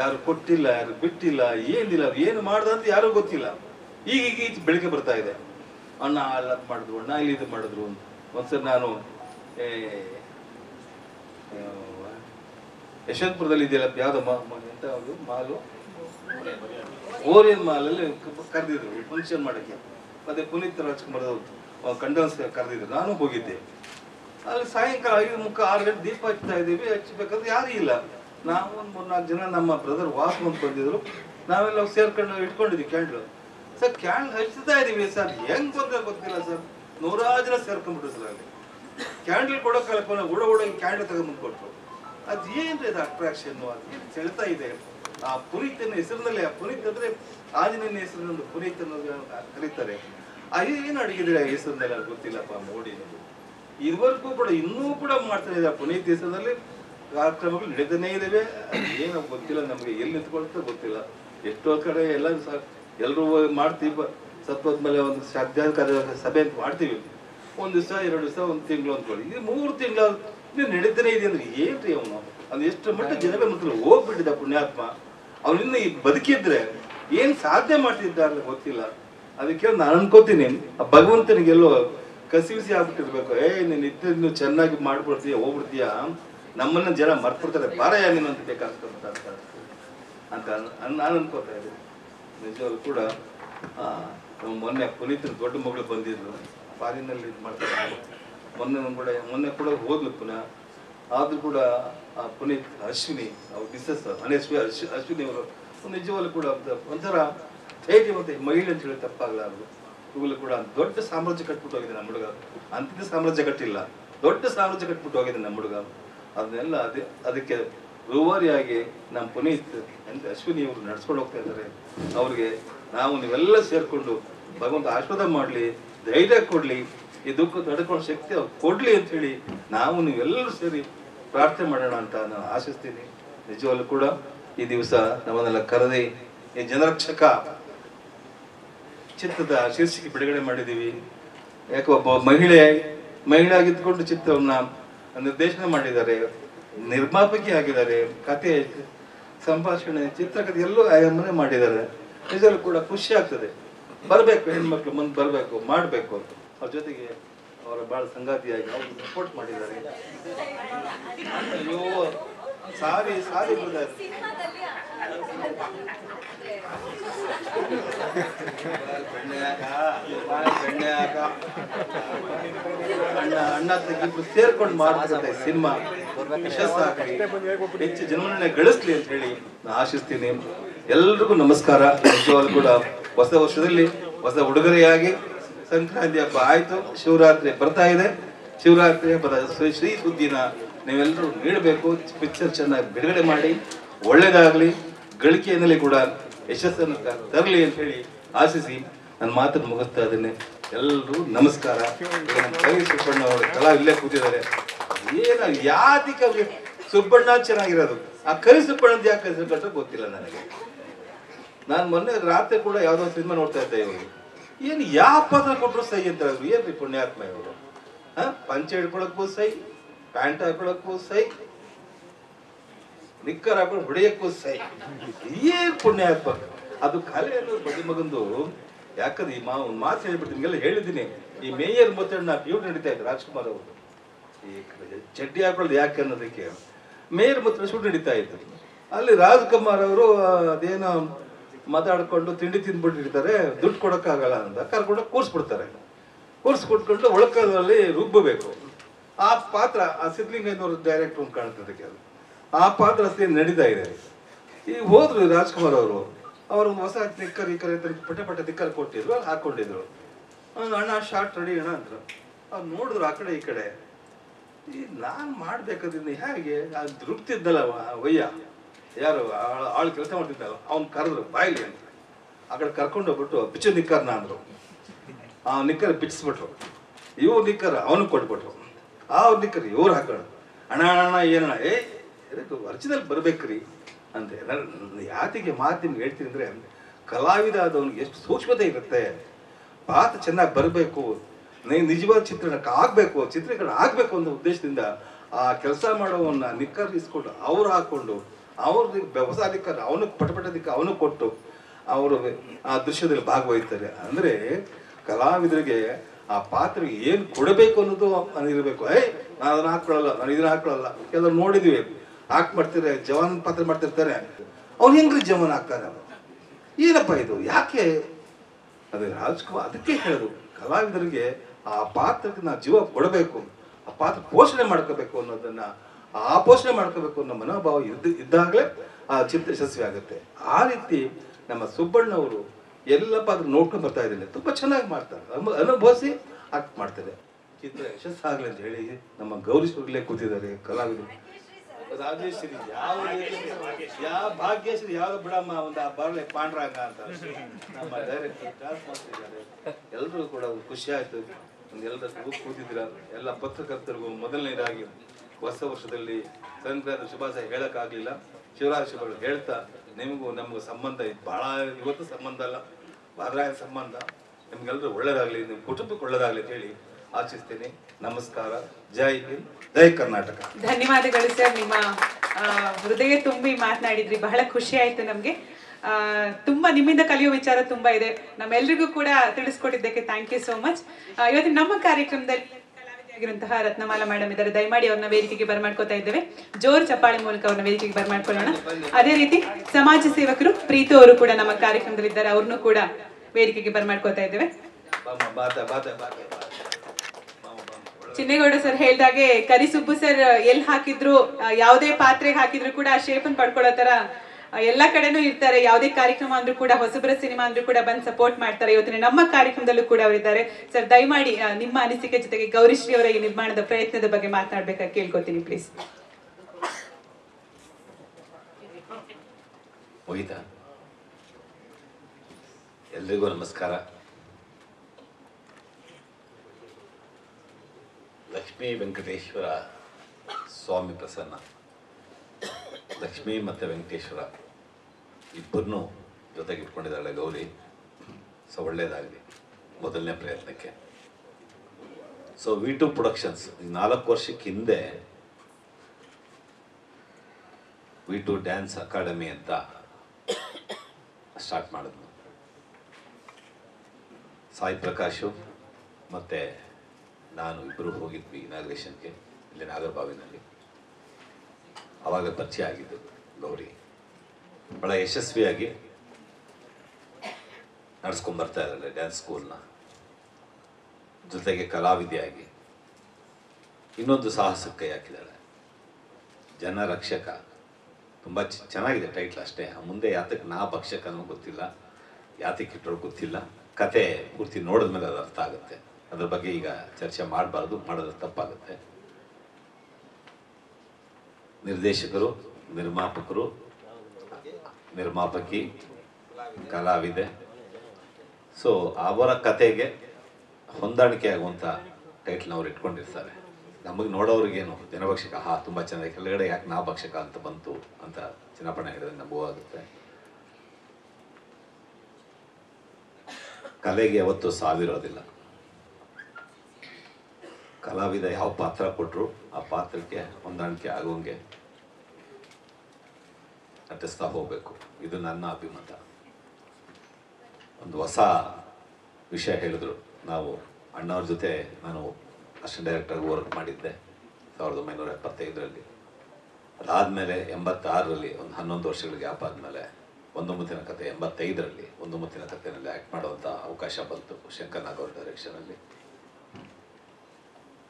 Speaker 2: ಯಾರು ಕೊಟ್ಟಿಲ್ಲ, ಯಾರು ಬಿಟ್ಟಿಲ್ಲ, ಏನಿಲ್ಲ ಏನು ಮಾಡ್ದ ಅಂತ ಯಾರೂ ಗೊತ್ತಿಲ್ಲ. ಈಗ ಈಗ ಬೆಳಿಗ್ಗೆ ಬರ್ತಾ ಇದೆ. ಅಣ್ಣ, ಅಲ್ಲ ಮಾಡಿದ್ರು, ಅಣ್ಣ, ಇಲ್ಲಿ ಇದು ಮಾಡಿದ್ರು ಅಂತ. ಒಂದ್ಸರಿ ನಾನು ಯಶವಂತಪುರದಲ್ಲಿ ಇದೆಯಲ್ಲ, ಯಾವ್ದು ಅಂತ ಯಾವುದು ಮಾಲು? ಓರಿಯನ್ ಮಾಲಲ್ಲಿ ಕರೆದಿದ್ರು ಫಂಕ್ಷನ್ ಮಾಡಕ್ಕೆ. ಮತ್ತೆ ಪುನೀತ್ ರಾಜ್ಕುಮಾರ್ ಅವರು ಕಂಡನ್ಸ್ ಕರೆದಿದ್ರು. ನಾನು ಹೋಗಿದ್ದೆ. ಅಲ್ಲಿ ಸಾಯಂಕಾಲ ಐದು ಮುಖ ಆರು ಗಂಟೆ ದೀಪ ಹಚ್ತಾ ಇದ್ದೀವಿ ಹಚ್ಚಬೇಕಂದ್ರೆ ಯಾರೂ ಇಲ್ಲ. ನಾವು ಒಂದು ಮೂರ್ನಾಲ್ಕು ಜನ ನಮ್ಮ ಬ್ರದರ್ ವಾಸ್ ಅಂತ ಬಂದಿದ್ರು. ನಾವೆಲ್ಲ ಸೇರ್ಕೊಂಡು ಇಟ್ಕೊಂಡಿದ್ವಿ ಕ್ಯಾಂಡ್ಲ್ ಸರ್ ಕ್ಯಾಂಡ್ಲ್ ಹಚ್ತಾ ಇದೀವಿ ಸರ್ ಹೆಂಗ್ ಬಂದ್ರೆ ಗೊತ್ತಿಲ್ಲ ಸರ್ ನೂರಾರು ಜನ ಸೇರ್ಕೊಂಡ್ಬಿಟ್ರು ಸರ್ ಅಲ್ಲಿ. ಕ್ಯಾಂಡಲ್ ಕೊಡೋ ಕಲ್ಪನೆ ಉಡ ಉಡ ಕ್ಯಾಂಡಲ್ ತಗೊಂಡ್ಬಂದು ಕೊಟ್ರು ಅದು ಏನ್ರಿ ಅದು ಅಟ್ರಾಕ್ಷನ್ ಅದು ಏನು ಇದೆ? ಆ ಪುನೀತನ ಹೆಸರಿನಲ್ಲಿ, ಆ ಪುನೀತ್ ಅಂದ್ರೆ ಆಂಜನೇಯನ ಹೆಸರಿನಲ್ಲಿ ಪುನೀತ್ ಅನ್ನೋದು ಕರೀತಾರೆ. ಆ ಏನು ಅಡಗಿದ್ರೆ ಆ ಹೆಸರಿನಲ್ಲಿ ಅದು ಗೊತ್ತಿಲ್ಲಪ್ಪ ಮೋಡಿ ಇದುವರೆಗೂ ಕೂಡ ಇನ್ನೂ ಕೂಡ ಮಾಡ್ತಾ ಆ ಪುನೀತ್ ಹೆಸರಿನಲ್ಲಿ. ಕಾರ್ಯಕ್ರಮಗಳು ನಡೀತಾನೇ ಇದಾವೆ ಏನೋ ಗೊತ್ತಿಲ್ಲ ನಮಗೆ, ಎಲ್ಲಿ ನಿಂತ್ಕೊಳ್ತಾ ಗೊತ್ತಿಲ್ಲ. ಎಷ್ಟೋ ಕಡೆ ಎಲ್ಲ ಎಲ್ಲರೂ ಮಾಡ್ತೀವಿ. ಸತ್ವದ ಮೇಲೆ ಒಂದು ಸಾಧ್ಯ ಸಭೆ ಅಂತ ಮಾಡ್ತೀವಿ. ಒಂದು ದಿವಸ, ಎರಡು ದಿವಸ, ಒಂದು ತಿಂಗಳು ಅಂದ್ಕೊಳ್ಳಿ. ಇದು ಮೂರು ತಿಂಗಳು ಇದು ನಡೀತಾನೆ ಇದೆ ಅಂದ್ರೆ ಏನ್ರಿ ಅವನು? ಅದು ಎಷ್ಟು ಮಟ್ಟ ಜನಗಳ ಮತ್ತು ಹೋಗ್ಬಿಟ್ಟಿದ್ದ ಪುಣ್ಯಾತ್ಮ? ಅವನಿನ್ನ ಈ ಬದುಕಿದ್ರೆ ಏನ್ ಸಾಧ್ಯ ಮಾಡ್ತಿದ್ದ ಅಂತ ಗೊತ್ತಿಲ್ಲ. ಅದಕ್ಕೆ ನಾನು ಅನ್ಕೋತೀನಿ, ಆ ಭಗವಂತನಿಗೆಲ್ಲೋ ಕಸಿವಿಸಿ ಆಗ್ಬಿಟ್ಟಿರ್ಬೇಕು. ಏ ನೀನ್ ಇದ್ದಿದ್ದು ನೀನು ಚೆನ್ನಾಗಿ ಮಾಡ್ಬಿಡ್ತೀಯ ಹೋಗ್ಬಿಡ್ತೀಯ? ನಮ್ಮನ್ನ ಜನ ಮರ್ತ್ಬಿಡ್ತಾರೆ. ಬಾರಯ್ಯ, ನೀನು ಅಂತ ಬೇಕಾಗ್ತಂತ ಅಂತ. ಅಂತ ನಾನು ಅನ್ಕೋತಾ ಇದ್ದೀನಿ. ನಿಜವಾಗ್ಲೂ ಕೂಡ ಮೊನ್ನೆ ಪುನೀತನ ದೊಡ್ಡ ಮಗಳು ಬಂದಿದ್ರು ಫಾರಿನಲ್ಲಿ ಇದು ಮಾಡ್ತಾರೆ ಮೊನ್ನೆ ಕೂಡ ಮೊನ್ನೆ ಕೂಡ ಹೋದ್ಲು ಪುನಃ. ಆದ್ರೂ ಕೂಡ ಆ ಪುನೀತ್ ಅಶ್ವಿನಿ, ಅವ್ರ ಮಿಸ್ಸಸ್ ಅನೇಶ್ವಿ ಅಶ್ವಿ ಅಶ್ವಿನಿ ಅವರು ನಿಜವಾಗ್ಲೂ ಕೂಡ ಒಂಥರ ಧೈರ್ಯ ಮತ್ತೆ ಮಹಿಳೆ ಅಂತ ಹೇಳಿ ತಪ್ಪಾಗಲಾರದು. ಇವಾಗಲೂ ಕೂಡ ದೊಡ್ಡ ಸಾಮ್ರಾಜ್ಯ ಕಟ್ಬಿಟ್ಟು ಹೋಗಿದೆ ನಮ್ಮ ಹುಡುಗ. ಅಂತಿದ್ದ ಸಾಮ್ರಾಜ್ಯ ಕಟ್ಟಿಲ್ಲ. ದೊಡ್ಡ ಸಾಮ್ರಾಜ್ಯ ಕಟ್ಬಿಟ್ಟು ಹೋಗಿದೆ ನಮ್ಮ ಹುಡುಗ. ಅದನ್ನೆಲ್ಲ ಅದೇ, ಅದಕ್ಕೆ ರೂವಾರಿಯಾಗಿ ನಮ್ಮ ಪುನೀತ್ ಅಂತ ಅಶ್ವಿನಿ ಅವರು ನಡ್ಸ್ಕೊಂಡು ಹೋಗ್ತಾ ಇದ್ದಾರೆ. ಅವ್ರಿಗೆ ನಾವು ನೀವೆಲ್ಲ ಸೇರಿಕೊಂಡು ಭಗವಂತ ಆಶೀರ್ವಾದ ಮಾಡಲಿ, ಧೈರ್ಯ ಕೊಡ್ಲಿ ಈ ದುಃಖ ತಡ್ಕೊಳ್ಳೋ ಶಕ್ತಿ ಅವ್ರು ಕೊಡ್ಲಿ ಅಂತ ಹೇಳಿ ನಾವು ನೀವೆಲ್ಲರೂ ಸೇರಿ ಪ್ರಾರ್ಥನೆ ಮಾಡೋಣ ಅಂತ ನಾನು ಆಶಿಸ್ತೀನಿ. ನಿಜವಾಗ್ಲೂ ಕೂಡ ಈ ದಿವಸ ನಮ್ಮನ್ನೆಲ್ಲ ಕರೆದಿ ಈ ಜನರಕ್ಷಕ ಚಿತ್ರದ ಶೀರ್ಷಿಕೆ ಬಿಡುಗಡೆ ಮಾಡಿದ್ದೀವಿ. ಯಾಕೆ ಒಬ್ಬ ಮಹಿಳೆ ಮಹಿಳೆ ಆಗಿದ್ದುಕೊಂಡು ಚಿತ್ರವನ್ನ ನಿರ್ದೇಶನ ಮಾಡಿದ್ದಾರೆ, ನಿರ್ಮಾಪಕಿ ಆಗಿದ್ದಾರೆ ಕತೆ ಸಂಭಾಷಣೆ, ಚಿತ್ರಕಥೆ ಎಲ್ಲೂ ಆಯಾಮನೆ ಮಾಡಿದ್ದಾರೆ. ನಿಜಲ್ಲೂ ಕೂಡ ಖುಷಿ ಆಗ್ತದೆ. ಬರಬೇಕು, ಹೆಣ್ಮಕ್ಳು ಮುಂದೆ ಬರಬೇಕು, ಮಾಡಬೇಕು ಅವ್ರ ಜೊತೆಗೆ ಅವರ ಬಹಳ ಸಂಗಾತಿಯಾಗಿ ಅವರು ಸಪೋರ್ಟ್ ಮಾಡಿದ್ದಾರೆ. ಅಯ್ಯೋ, ಸಾರಿ ಸಾರಿ ಬ್ರದರ್. ಅಣ್ಣ ಅಣ್ಣ ತಂಗಿಬ್ರು ಸೇರ್ಕೊಂಡು ಮಾಡ್ತಾರೆ ಸಿನಿಮಾ. ಯಶಸ್ಸಾಗಲಿ. ಹೆಚ್ಚು ಜನಮನ್ನಣೆ ಗಳಿಸ್ಲಿ ಅಂತ ಹೇಳಿ ನಾ ಆಶಿಸ್ತೀನಿ. ಎಲ್ರಿಗೂ ನಮಸ್ಕಾರ. ಕೂಡ ಹೊಸ ವರ್ಷದಲ್ಲಿ ಹೊಸ ಉಡುಗೊರೆಯಾಗಿ ಸಂಕ್ರಾಂತಿ ಹಬ್ಬ ಆಯ್ತು. ಶಿವರಾತ್ರಿ ಬರ್ತಾ ಇದೆ. ಶಿವರಾತ್ರಿ ಹಬ್ಬದ ಶ್ರೀ- ಸುದ್ದಿನ ನೀವೆಲ್ಲರೂ ನೀಡಬೇಕು. ಪಿಕ್ಚರ್ ಚೆನ್ನಾಗಿ ಬಿಡುಗಡೆ ಮಾಡಿ. ಒಳ್ಳೇದಾಗಲಿ. ಗಳಿಕೆಯಲ್ಲಿ ಕೂಡ ಯಶಸ್ಸನ್ನು ತರಲಿ ಅಂತ ಹೇಳಿ ಆಶಿಸಿ ನನ್ನ ಮಾತನ್ನು ಮುಗಿಸ್ತಾ ಇದ್ದೇನೆ. ಎಲ್ಲರೂ ನಮಸ್ಕಾರ. ಸುಬ್ಬಣ್ಣ ಅವರು ಕಲಾ ಇಲ್ಲೇ ಕೂತಿದ್ದಾರೆ. ಏನ ಯಾತಿಕ ಸುಬ್ಬಣ್ಣ ಚೆನ್ನಾಗಿರೋದು. ಆ ಕವಿ ಸುಬ್ಬಣ್ಣದ ಯಾಕೆ ಕಟ್ಟೋ ಗೊತ್ತಿಲ್ಲ ನನಗೆ. ನಾನು ಮೊನ್ನೆ ರಾತ್ರಿ ಕೂಡ ಯಾವುದೋ ಸಿನಿಮಾ ನೋಡ್ತಾ ಇದ್ದೆ ಇವರು ಏನು ಯಾವ ಪದ ಕೊಟ್ಟರು ಸೈ ಅಂತ ಹೇಳಿದ್ರು ಏನ್ರಿ ಪುಣ್ಯಾತ್ಮ ಇವರು? ಹಾ? ಪಂಚ ಹಿಡ್ಕೊಳಕ್ಕೂ ಸೈ ಪ್ಯಾಂಟ್ ಹಾಕೊಳಕ್ಕೂ ಸೈ ನಿಕ್ಕರ್ ಹಾಕೊಂಡು ಹೊಡೆಯಕ್ಕೂ ಸೈ ಏನ್ ಪುಣ್ಯಾತ್ಮ? ಅದು ಕಲೆ ಅನ್ನೋದು ಬಗ್ಗೆ ಮಗಂದು. ಯಾಕಂದ್ರೆ ಈ ಮಾ ಒಂದು ಮಾತು ಹೇಳ್ಬಿಟ್ಟು ಹೇಳಿದ್ದೀನಿ. ಈ ಮೇಯರ್ ಮುತ್ತಣ್ಣ ಪ್ಯೂಟ್ ನಡೀತಾ ಇದ್ರು, ರಾಜ್ಕುಮಾರ್ ಅವರು. ಈ ಚಡ್ಡಿ ಹಾಕೊಳ್ಳೋದು ಯಾಕೆ ಅನ್ನೋದಕ್ಕೆ. ಮೇಯರ್ ಮುತ್ತಣ್ಣ ಶೂಟ್ ನಡೀತಾ ಇದ್ರು. ಅಲ್ಲಿ ರಾಜ್ಕುಮಾರ್ ಅವರು, ಅದೇನೋ ಮಾತಾಡ್ಕೊಂಡು ತಿಂಡಿ ತಿಂದ್ಬಿಟ್ಟಿರ್ತಾರೆ ದುಡ್ಡು ಕೊಡೋಕ್ಕಾಗಲ್ಲ ಅಂತ ಕರ್ಕೊಂಡು ಕೂರ್ಸ್ಬಿಡ್ತಾರೆ. ಕೂರ್ಸ್ ಕೊಟ್ಕೊಂಡು ಒಳಕಲ್ಲಿ ರುಬ್ಬಬೇಕು ಆ ಪಾತ್ರ, ಆ ಸಿದ್ಲಿಂಗಯ್ಯನವ್ರ ಡೈರೆಕ್ಟ್ ಒಂದು ಕಾಣ್ತದೆ ಕೆಲವು ಆ ಪಾತ್ರ ಅಷ್ಟೇ ನಡೀತಾ ಇದೆ. ಈಗ ಹೋದ್ರು ರಾಜ್ಕುಮಾರ್ ಅವರು ಅವರು ಹೊಸ ನಿಕ್ಕರ್ ಈ ಕರೆ ಪಟ ಪಟ ದಿಕ್ಕರ್ ಕೊಟ್ಟಿದ್ರು, ಅಲ್ಲಿ ಹಾಕೊಂಡಿದ್ರು. ಅಣ್ಣ ಶಾರ್ಟ್ ರೆಡಿ ಅಣ್ಣ, ಅಂದ್ರು. ಅವ್ರು ನೋಡಿದ್ರು ಆ ಕಡೆ ಈ ಕಡೆ. ಈ ನಾನು ಮಾಡ್ಬೇಕಾದ್ರೆ ಹೇಗೆ ಅದು ದುರುಗ್ತಿದ್ದಲ್ಲ ಒಯ್ಯ ಯಾರು ಆಳು ಕೆಲಸ ಮಾಡ್ತಿದ್ದಲ್ಲ ಅವ್ನು ಕರೆದ್ರು, ಬಾಯಿಲಿ ಅಂತ. ಆ ಕಡೆ ಕರ್ಕೊಂಡು ಹೋಗ್ಬಿಟ್ಟು ಬಿಚ್ಚು ನಿಕ್ಕರ್ನ ಅಂದರು. ಆ ನಿಕ್ಕರ್ ಬಿಚ್ಚಿಸ್ಬಿಟ್ರು ಇವ್ರು ನಿಕ್ಕರ್ ಅವನಿಗೆ ಕೊಟ್ಬಿಟ್ರು. ಆ ನಿಕ್ಕರ್ ಇವ್ರು ಹಾಕೋಣ. ಅಣ್ಣ ಅಣ್ಣ ಏನಣ್ಣ ಏ ಅರ್ಜಿನಲ್ಲಿ ಬರ್ಬೇಕ್ರಿ? ಅಂತೆ ಅಂತ ಯಾತಿಗೆ ಮಾತು ನಿಮ್ಗೆ ಹೇಳ್ತೀನಿ ಅಂದರೆ ಕಲಾವಿದ ಆದವನಿಗೆ ಎಷ್ಟು ಸೂಕ್ಷ್ಮತೆ ಇರುತ್ತೆ. ಪಾತ್ರ ಚೆನ್ನಾಗಿ ಬರಬೇಕು. ನಿಜವಾದ ಚಿತ್ರಣಕ್ಕೆ ಆಗಬೇಕು, ಚಿತ್ರೀಕರಣ ಆಗಬೇಕು ಅನ್ನೋ ಉದ್ದೇಶದಿಂದ ಆ ಕೆಲಸ ಮಾಡೋವನ್ನ ನಿಕ್ಕರ್ ಇಸ್ಕೊಂಡು ಅವ್ರು ಹಾಕೊಂಡು ಅವ್ರ ಹೊಸ ಅವನು ಅವನಿಗೆ ಅವನು ಕೊಟ್ಟು ಅವರು ಆ ದೃಶ್ಯದಲ್ಲಿ ಭಾಗವಹಿಸ್ತಾರೆ. ಅಂದ್ರೆ ಕಲಾವಿದರಿಗೆ ಆ ಪಾತ್ರ ಏನು ಕೊಡಬೇಕು ಅನ್ನೋದು ಇರಬೇಕು ಏಯ್, ನಾನು ಅದನ್ನು ಹಾಕೊಳ್ಳಲ್ಲ ನಾನು ಇದನ್ನ ಹಾಕೊಳ್ಳಲ್ಲ ಎಲ್ಲ ನೋಡಿದ್ವಿ ಹಾಕ್ ಮಾಡ್ತಾರೆ ಜವಾನ್ ಪಾತ್ರ ಮಾಡ್ತಿರ್ತಾರೆ. ಅವ್ನು ಹೆಂಗ್ರಿ ಜವಾನ್ ಅವ್ನು? ಏನಪ್ಪ ಇದು? ಯಾಕೆ? ಅದೇ ರಾಜ್ಕುಮಾರ್ ಅದಕ್ಕೆ ಹೇಳೋದು, ಕಲಾವಿದರಿಗೆ ಆ ಪಾತ್ರಕ್ಕೆ ನಾವು ಜೀವ ಕೊಡಬೇಕು, ಆ ಪಾತ್ರ ಪೋಷಣೆ ಮಾಡ್ಕೋಬೇಕು ಅನ್ನೋದನ್ನ ಆ ಪೋಷಣೆ ಮಾಡ್ಕೋಬೇಕು ಅನ್ನೋ ಮನೋಭಾವ ಇದ್ದ ಇದ್ದಾಗಲೇ ಆ ಚಿತ್ರ ಯಶಸ್ವಿ ಆಗುತ್ತೆ. ಆ ರೀತಿ ನಮ್ಮ ಸುಬ್ಬಣ್ಣವರು ಎಲ್ಲ ಪಾತ್ರ ನೋಡ್ಕೊಂಡು ಬರ್ತಾ ಇದ್ದಾನೆ, ತುಂಬ ಚೆನ್ನಾಗಿ ಮಾಡ್ತಾರೆ. ಅನು- ಅನುಭವಿಸಿ ಆಕ್ಟ್ ಮಾಡ್ತಾರೆ. ಚಿತ್ರ ಯಶಸ್ಸಾಗಲಿ ಅಂತ ಹೇಳಿ ನಮ್ಮ ಗೌರಿ ಸುರ್ಲೆ ಕೂತಿದ್ದಾರೆ, ಕಲಾವಿದರು. ರಾಜೇಶ್ವರಿ, ಯಾವ ಯಾವ ಭಾಗ್ಯಶ್ರೀ ಯಾವ ಬಿಡಮ್ಮ, ಒಂದು ಆ ಬರಲೆ ಪಾಂಡ್ರಂಗ ಅಂತ ನಮ್ಮ ಡೈರೆಕ್ಟರ್ ಎಲ್ಲರೂ ಕೂಡ ಖುಷಿ ಆಯ್ತು. ಎಲ್ಲರೂ ಕೂತಿದ್ರ ಎಲ್ಲ ಪತ್ರಕರ್ತರಿಗೂ ಮೊದಲನೇದಾಗಿ ಹೊಸ ವರ್ಷದಲ್ಲಿ ಸಂಕ್ರಾಂತಿ ಶುಭಾಶಯ ಹೇಳಕ್ಕಾಗ್ಲಿಲ್ಲ. ಶಿವರಾಶಿಗಳು ಹೇಳ್ತಾ ನಿಮಗೂ ನಮಗೂ ಸಂಬಂಧ ಬಹಳ ಇವತ್ತು ಸಂಬಂಧ ಅಲ್ಲ ಬದಲಾಯಿನ ಸಂಬಂಧ. ನಿಮ್ಗೆಲ್ಲರೂ ಒಳ್ಳೇದಾಗಲಿ ನಿಮ್ಮ ಕುಟುಂಬಕ್ಕೆ ಒಳ್ಳೇದಾಗಲಿ ಅಂತ ಹೇಳಿ ಆಶಿಸ್ತೀನಿ. ನಮಸ್ಕಾರ. ಜೈ ಹಿಂದ್ ಜೈ ಕರ್ನಾಟಕ.
Speaker 1: ಧನ್ಯವಾದಗಳು ಸರ್. ನಿಮ್ಮ ಹೃದಯ ತುಂಬಿ ಮಾತನಾಡಿದ್ರಿ. ಬಹಳ ಖುಷಿ ಆಯ್ತು ನಮ್ಗೆ. ಆ, ತುಂಬಾ ನಿಮ್ಮಿಂದ ಕಲಿಯೋ ವಿಚಾರ ತುಂಬಾ ಇದೆ. ನಮ್ಮೆಲ್ರಿಗೂ ಕೂಡ ತಿಳಿಸ್ಕೊಟ್ಟಿದ್ದಕ್ಕೆ ಥ್ಯಾಂಕ್ ಯು ಸೋ ಮಚ್ ಇವತ್ತು ನಮ್ಮ ಕಾರ್ಯಕ್ರಮದಲ್ಲಿ ಕಲಾವಿದೆಯಾಗಿರುವಂತಹ ರತ್ನಮಾಲಾ ಮೇಡಮ್ ಇದ್ದಾರೆ. ದಯಮಾಡಿ ಅವ್ರನ್ನ ವೇದಿಕೆಗೆ ಬರ್ಮಾಡ್ಕೋತಾ ಇದ್ದೇವೆ. ಜೋರ್ ಚಪ್ಪಾಳೆ ಮೂಲಕ ಅವ್ರನ್ನ ವೇದಿಕೆಗೆ ಬರ್ಮಾಡ್ಕೊಳ್ಳೋಣ. ಅದೇ ರೀತಿ ಸಮಾಜ ಸೇವಕರು, ಪ್ರೀತು ಅವರು ಕೂಡ ನಮ್ಮ ಕಾರ್ಯಕ್ರಮದಲ್ಲಿ ಇದ್ದಾರೆ. ಅವ್ರನ್ನೂ ಕೂಡ ವೇದಿಕೆಗೆ ಬರ್ಮಾಡ್ಕೋತಾ ಇದ್ದೇವೆ. ಚಿನ್ನೇಗೌಡ ಸರ್ ಹೇಳ್ದಾಗೆ, ಕರಿಸುಬ್ಬು ಸರ್ ಎಲ್ಲಿ ಹಾಕಿದ್ರು ಯಾವುದೇ ಪಾತ್ರೆಗೆ ಹಾಕಿದ್ರು ಕೂಡ ಆ ಶೇಪನ್ ಪಡ್ಕೊಳ್ಳೋ ತರ ಎಲ್ಲಾ ಕಡೆನೂ ಇರ್ತಾರೆ. ಯಾವುದೇ ಕಾರ್ಯಕ್ರಮ ಅಂದ್ರೂ ಕೂಡ, ಹೊಸಬರ ಸಿನಿಮಾ ಅಂದ್ರೂ ಕೂಡ ಬಂದು ಸಪೋರ್ಟ್ ಮಾಡ್ತಾರೆ. ಇವತ್ತಿನ ನಮ್ಮ ಕಾರ್ಯಕ್ರಮದಲ್ಲೂ ಕೂಡ ಅವರಿದ್ದಾರೆ ಸರ್, ದಯಮಾಡಿ ನಿಮ್ಮ ಅನಿಸಿಕೆ ಜೊತೆಗೆ ಗೌರಿಶ್ರೀ ಅವರ ಈ ನಿರ್ಮಾಣದ ಪ್ರಯತ್ನದ ಬಗ್ಗೆ ಮಾತನಾಡ್ಬೇಕಾಗಿ ಕೇಳ್ಕೊತೀನಿ ಪ್ಲೀಸ್
Speaker 3: ಎಲ್ರಿಗೂ ನಮಸ್ಕಾರ. ಲಕ್ಷ್ಮೀ ವೆಂಕಟೇಶ್ವರ ಸ್ವಾಮಿ ಪ್ರಸನ್ನ, ಲಕ್ಷ್ಮೀ ಮತ್ತು ವೆಂಕಟೇಶ್ವರ. ಇಬ್ಬರನ್ನೂ ಜೊತೆಗೆ ಇಟ್ಕೊಂಡಿದ್ದಾಳೆ ಗೌರಿ. ಸೊ ಒಳ್ಳೇದಾಗಲಿ. ಮೊದಲನೇ ಪ್ರಯತ್ನಕ್ಕೆ. ಸೊ ವಿ ಟು ಪ್ರೊಡಕ್ಷನ್ಸ್ ನಾಲ್ಕು ವರ್ಷಕ್ಕೆ ಹಿಂದೆ ವಿ ಟು ಡ್ಯಾನ್ಸ್ ಅಕಾಡೆಮಿ ಅಂತ ಸ್ಟಾರ್ಟ್ ಮಾಡಿದ್ನು ಸಾಯಿ ಪ್ರಕಾಶು ಮತ್ತು ನಾನು ಇಬ್ಬರು ಹೋಗಿದ್ವಿ ಇನಾಗ್ರೇಷನ್ಗೆ ಇಲ್ಲಿ ನಾಗರಬಾವಿನಲ್ಲಿ. ಆವಾಗ ಪರಿಚಯ ಆಗಿದ್ದು ಗೌರಿ. ಭಾಳ ಯಶಸ್ವಿಯಾಗಿ ನಡೆಸ್ಕೊಂಬರ್ತಾ ಇದ್ದಾರೆ ಡ್ಯಾನ್ಸ್ ಸ್ಕೂಲ್ನ ಜೊತೆಗೆ ಕಲಾವಿದೆಯಾಗಿ. ಇನ್ನೊಂದು ಸಾಹಸಕ್ಕೆ ಕೈ ಹಾಕಿದ್ದಾಳೆ ಜನರಕ್ಷಕ ತುಂಬ ಚೆನ್ನಾಗಿದೆ ಟೈಟ್ಲ್ ಅಷ್ಟೇ. ಮುಂದೆ ಯಾತಕ್ಕೆ ನಾ ಭಕ್ಷಕನೂ ಗೊತ್ತಿಲ್ಲ. ಯಾತಕ್ಕೆ ಇಟ್ಟರು ಗೊತ್ತಿಲ್ಲ. ಕತೆ ಪೂರ್ತಿ ನೋಡಿದ್ಮೇಲೆ ಅದು ಅರ್ಥ ಆಗುತ್ತೆ. ಅದ್ರ ಬಗ್ಗೆ ಈಗ ಚರ್ಚೆ ಮಾಡಬಾರ್ದು. ಮಾಡೋದು ತಪ್ಪಾಗುತ್ತೆ. ನಿರ್ದೇಶಕರು, ನಿರ್ಮಾಪಕರು ನಿರ್ಮಾಪಕಿ, ಕಲಾವಿದೆ. ಸೊ ಅವರ ಕತೆಗೆ ಹೊಂದಾಣಿಕೆ ಆಗುವಂಥ ಟೈಟ್ಲ್ ಅವ್ರು ಇಟ್ಕೊಂಡಿರ್ತಾರೆ. ನಮಗೆ ನೋಡೋರಿಗೇನು ಜನಭಕ್ಷಕ, ಹಾ, ತುಂಬ ಚೆನ್ನಾಗಿ, ಕೆಳಗಡೆ ಯಾಕೆ ನಾ ಭಕ್ಷಕ ಅಂತ ಬಂತು? ಅಂತ ಚಿನ್ನಪ್ಪಣ ಹೇಳಿದ್ರೆ ನಮಗೂ ಆಗುತ್ತೆ ಕಲೆಗೆ ಯಾವತ್ತು ಸಾವಿರೋದಿಲ್ಲ. ಕಲಾವಿದ ಯಾವ ಪಾತ್ರ ಕೊಟ್ಟರು ಆ ಪಾತ್ರಕ್ಕೆ ಹೊಂದಾಣಿಕೆ ಆಗೋಂಗೆ ನಟಿಸ್ತಾ ಹೋಗಬೇಕು. ಇದು ನನ್ನ ಅಭಿಮತ. ಒಂದು ಹೊಸ ವಿಷಯ ಹೇಳಿದ್ರು. ನಾವು ಅಣ್ಣವ್ರ ಜೊತೆ ನಾನು ಅಸಿಸ್ಟೆಂಟ್ ಡೈರೆಕ್ಟರ್ ವರ್ಕ್ ಮಾಡಿದ್ದೆ ಸಾವಿರದ ಒಂಬೈನೂರ ಎಪ್ಪತ್ತೈದರಲ್ಲಿ. ಅದಾದಮೇಲೆ ಎಂಬತ್ತಾರರಲ್ಲಿ, ಒಂದು ಹನ್ನೊಂದು ವರ್ಷಗಳ ಗ್ಯಾಪ್ ಆದಮೇಲೆ, ಒಂದು ಮುತ್ತಿನ ಕತೆ ಎಂಬತ್ತೈದರಲ್ಲಿ, ಒಂದು ಮುತ್ತಿನ ಕಥೆಯಲ್ಲಿ ಆ್ಯಕ್ಟ್ ಮಾಡುವಂಥ ಅವಕಾಶ ಬಂತು ಶಂಕರ್ ನಾಗ್ ಅವ್ರ ಡೈರೆಕ್ಷನಲ್ಲಿ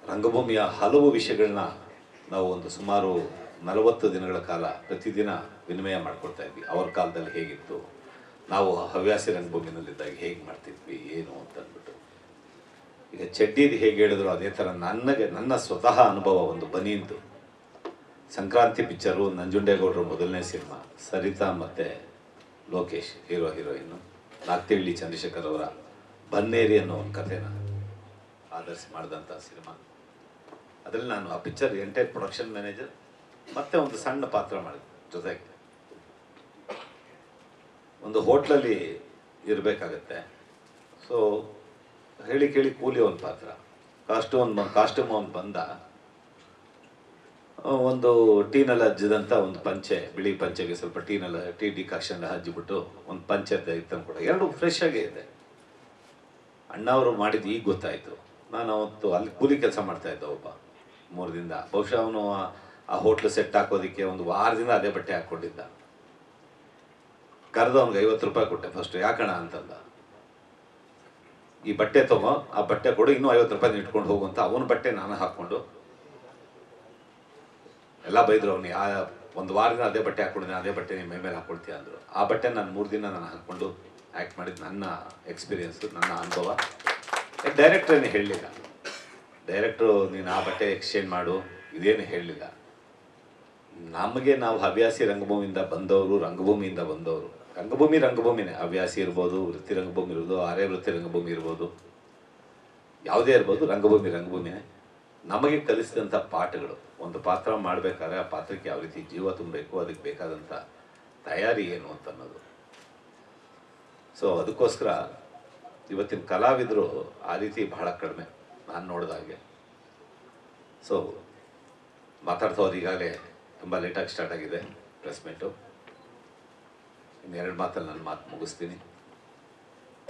Speaker 3: ರಂಗಭೂಮಿಯ ಹಲವು ವಿಷಯಗಳನ್ನ ನಾವು ಒಂದು ಸುಮಾರು ನಲವತ್ತು ದಿನಗಳ ಕಾಲ ಪ್ರತಿದಿನ ವಿನಿಮಯ ಮಾಡ್ಕೊಳ್ತಾ ಇದ್ವಿ. ಅವ್ರ ಕಾಲದಲ್ಲಿ ಹೇಗಿತ್ತು? ನಾವು ಹವ್ಯಾಸಿ ರಂಗಭೂಮಿನಲ್ಲಿದ್ದಾಗ ಹೇಗೆ ಮಾಡ್ತಿದ್ವಿ, ಏನು ಅಂತ ಅಂದ್ಬಿಟ್ಟು. ಈಗ ಚಡ್ಡಿದು ಹೇಗೆ ಹೇಳಿದ್ರು ಅದೇ ಥರ ನನಗೆ, ನನ್ನ ಸ್ವತಃ ಅನುಭವ ಒಂದು ಬನಿಯಿತು ಸಂಕ್ರಾಂತಿ ಪಿಕ್ಚರು ನಂಜುಂಡೇಗೌಡರ ಮೊದಲನೇ ಸಿನಿಮಾ. ಸರಿತಾ ಮತ್ತು ಲೋಕೇಶ್, ಹೀರೋ ಹೀರೋಯಿನ್ನು ನಾಗ್ತಿಳ್ಳಿ ಚಂದ್ರಶೇಖರ್ ಅವರ ಬನ್ನೇರಿ ಅನ್ನೋ ಒಂದು ಕಥೆನ ಆಧರಿಸಿ ಮಾಡಿದಂಥ ಸಿನಿಮಾ. ಅದರಲ್ಲಿ ನಾನು ಆ ಪಿಕ್ಚರ್ ಎಂಟೈರ್ ಪ್ರೊಡಕ್ಷನ್ ಮ್ಯಾನೇಜರ್, ಮತ್ತೆ ಒಂದು ಸಣ್ಣ ಪಾತ್ರ ಮಾಡಿದೆ ಜೊತೆಗೆ. ಒಂದು ಹೋಟ್ಲಲ್ಲಿ ಇರಬೇಕಾಗತ್ತೆ. ಸೊ ಹೇಳಿ ಕೇಳಿ ಕೂಲಿ ಒಂದು ಪಾತ್ರ. ಕಾಸ್ಟ್ಯೂಮ್ ಒಂದು ಕಾಸ್ಟ್ಯೂಮ್ ಒಂದು ಬಂದ. ಒಂದು ಟೀನಲ್ಲಿ ಹಜ್ಜಿದಂಥ ಒಂದು ಪಂಚೆ, ಬಿಳಿ ಪಂಚೆಗೆ ಸ್ವಲ್ಪ ಟೀನೆಲ್ಲ ಟೀ ಡಿಕಾಕ್ಷನ್ ಹಜ್ಜಿಬಿಟ್ಟು ಒಂದು ಪಂಚೆ ತಂದು ಕೂಡ ಎರಡು ಫ್ರೆಶ್ ಆಗೇ ಇದೆ. ಅಣ್ಣ ಅವರು ಮಾಡಿದ್ದು ಈಗ ಗೊತ್ತಾಯಿತು. ನಾನು ಅವತ್ತು ಅಲ್ಲಿ ಕೂಲಿ ಕೆಲಸ ಮಾಡ್ತಾ ಇದ್ದ ಒಬ್ಬ. ಮೂರು ದಿನದ. ಬಹುಶಃ ಅವನು ಆ ಹೋಟ್ಲು ಸೆಟ್ ಹಾಕೋದಕ್ಕೆ ಒಂದು ವಾರದಿಂದ ಅದೇ ಬಟ್ಟೆ ಹಾಕ್ಕೊಂಡಿದ್ದ. ಕರೆದು ಅವ್ನಿಗೆ ಐವತ್ತು ರೂಪಾಯಿ ಕೊಟ್ಟೆ ಫಸ್ಟ್ ಯಾಕಣ ಅಂತಂದ? ಈ ಬಟ್ಟೆ ತಗೋ, ಆ ಬಟ್ಟೆ ಕೊಡು, ಇನ್ನೂ ಐವತ್ತು ರೂಪಾಯಿ ಇಟ್ಕೊಂಡು ಹೋಗು ಅಂತ ಅವನ ಬಟ್ಟೆ ನಾನು ಹಾಕ್ಕೊಂಡು ಎಲ್ಲ ಬೈದರು ಅವ್ನು, ಯಾ, ಒಂದು ವಾರದಿಂದ ಅದೇ ಬಟ್ಟೆ ಹಾಕೊಂಡಿದ್ದೀನಿ ಅದೇ ಬಟ್ಟೆ ನಿಮ್ಮ ಮೇಲೆ ಹಾಕೊಳ್ತೀಯ ಅಂದರು. ಆ ಬಟ್ಟೆ ನಾನು ಮೂರು ದಿನ ನಾನು ಹಾಕ್ಕೊಂಡು ಆ್ಯಕ್ಟ್ ಮಾಡಿದ ನನ್ನ ಎಕ್ಸ್ಪೀರಿಯೆನ್ಸ್ ನನ್ನ ಅನುಭವ. ಡೈರೆಕ್ಟ್ರ್ ಏನು ಹೇಳಲಿಲ್ಲ ಡೈರೆಕ್ಟ್ರು ನೀನು ಆ ಬಟ್ಟೆ ಎಕ್ಸ್ಚೇಂಜ್ ಮಾಡು, ಇದೇನು ಹೇಳಲಿಲ್ಲ ನಮಗೆ ನಾವು ಹವ್ಯಾಸಿ ರಂಗಭೂಮಿಯಿಂದ ಬಂದವರು ರಂಗಭೂಮಿಯಿಂದ ಬಂದವರು. ರಂಗಭೂಮಿ ರಂಗಭೂಮಿನೇ ಹವ್ಯಾಸಿ ಇರ್ಬೋದು, ವೃತ್ತಿ ರಂಗಭೂಮಿ ಇರ್ಬೋದು, ಆರ್ಯ ವೃತ್ತಿ ರಂಗಭೂಮಿ ಇರ್ಬೋದು. ಯಾವುದೇ ಇರ್ಬೋದು, ರಂಗಭೂಮಿ ರಂಗಭೂಮಿನೇ ನಮಗೆ ಕಲಿಸಿದಂಥ ಪಾಠಗಳು. ಒಂದು ಪಾತ್ರ ಮಾಡಬೇಕಾದ್ರೆ ಆ ಪಾತ್ರಕ್ಕೆ ಯಾವ ರೀತಿ ಜೀವ ತುಂಬಬೇಕು, ಅದಕ್ಕೆ ಬೇಕಾದಂಥ ತಯಾರಿ ಏನು ಅಂತ ಅನ್ನೋದು ಸೊ ಅದಕ್ಕೋಸ್ಕರ ಇವತ್ತಿನ ಕಲಾವಿದರು ಆ ರೀತಿ ಬಹಳ ಕಡಿಮೆ. ನಾನು ನೋಡಿದಾಗೆ ಸೊ ಮಾತಾಡ್ತಾ ಹೋದ ಈಗಾಗಲೇ ತುಂಬ ಲೇಟಾಗಿ ಸ್ಟಾರ್ಟ್ ಆಗಿದೆ ಪ್ರೆಸ್ ಮೀಟು ಇನ್ನೆರಡು ಮಾತಲ್ಲಿ ನನ್ನ ಮಾತು ಮುಗಿಸ್ತೀನಿ.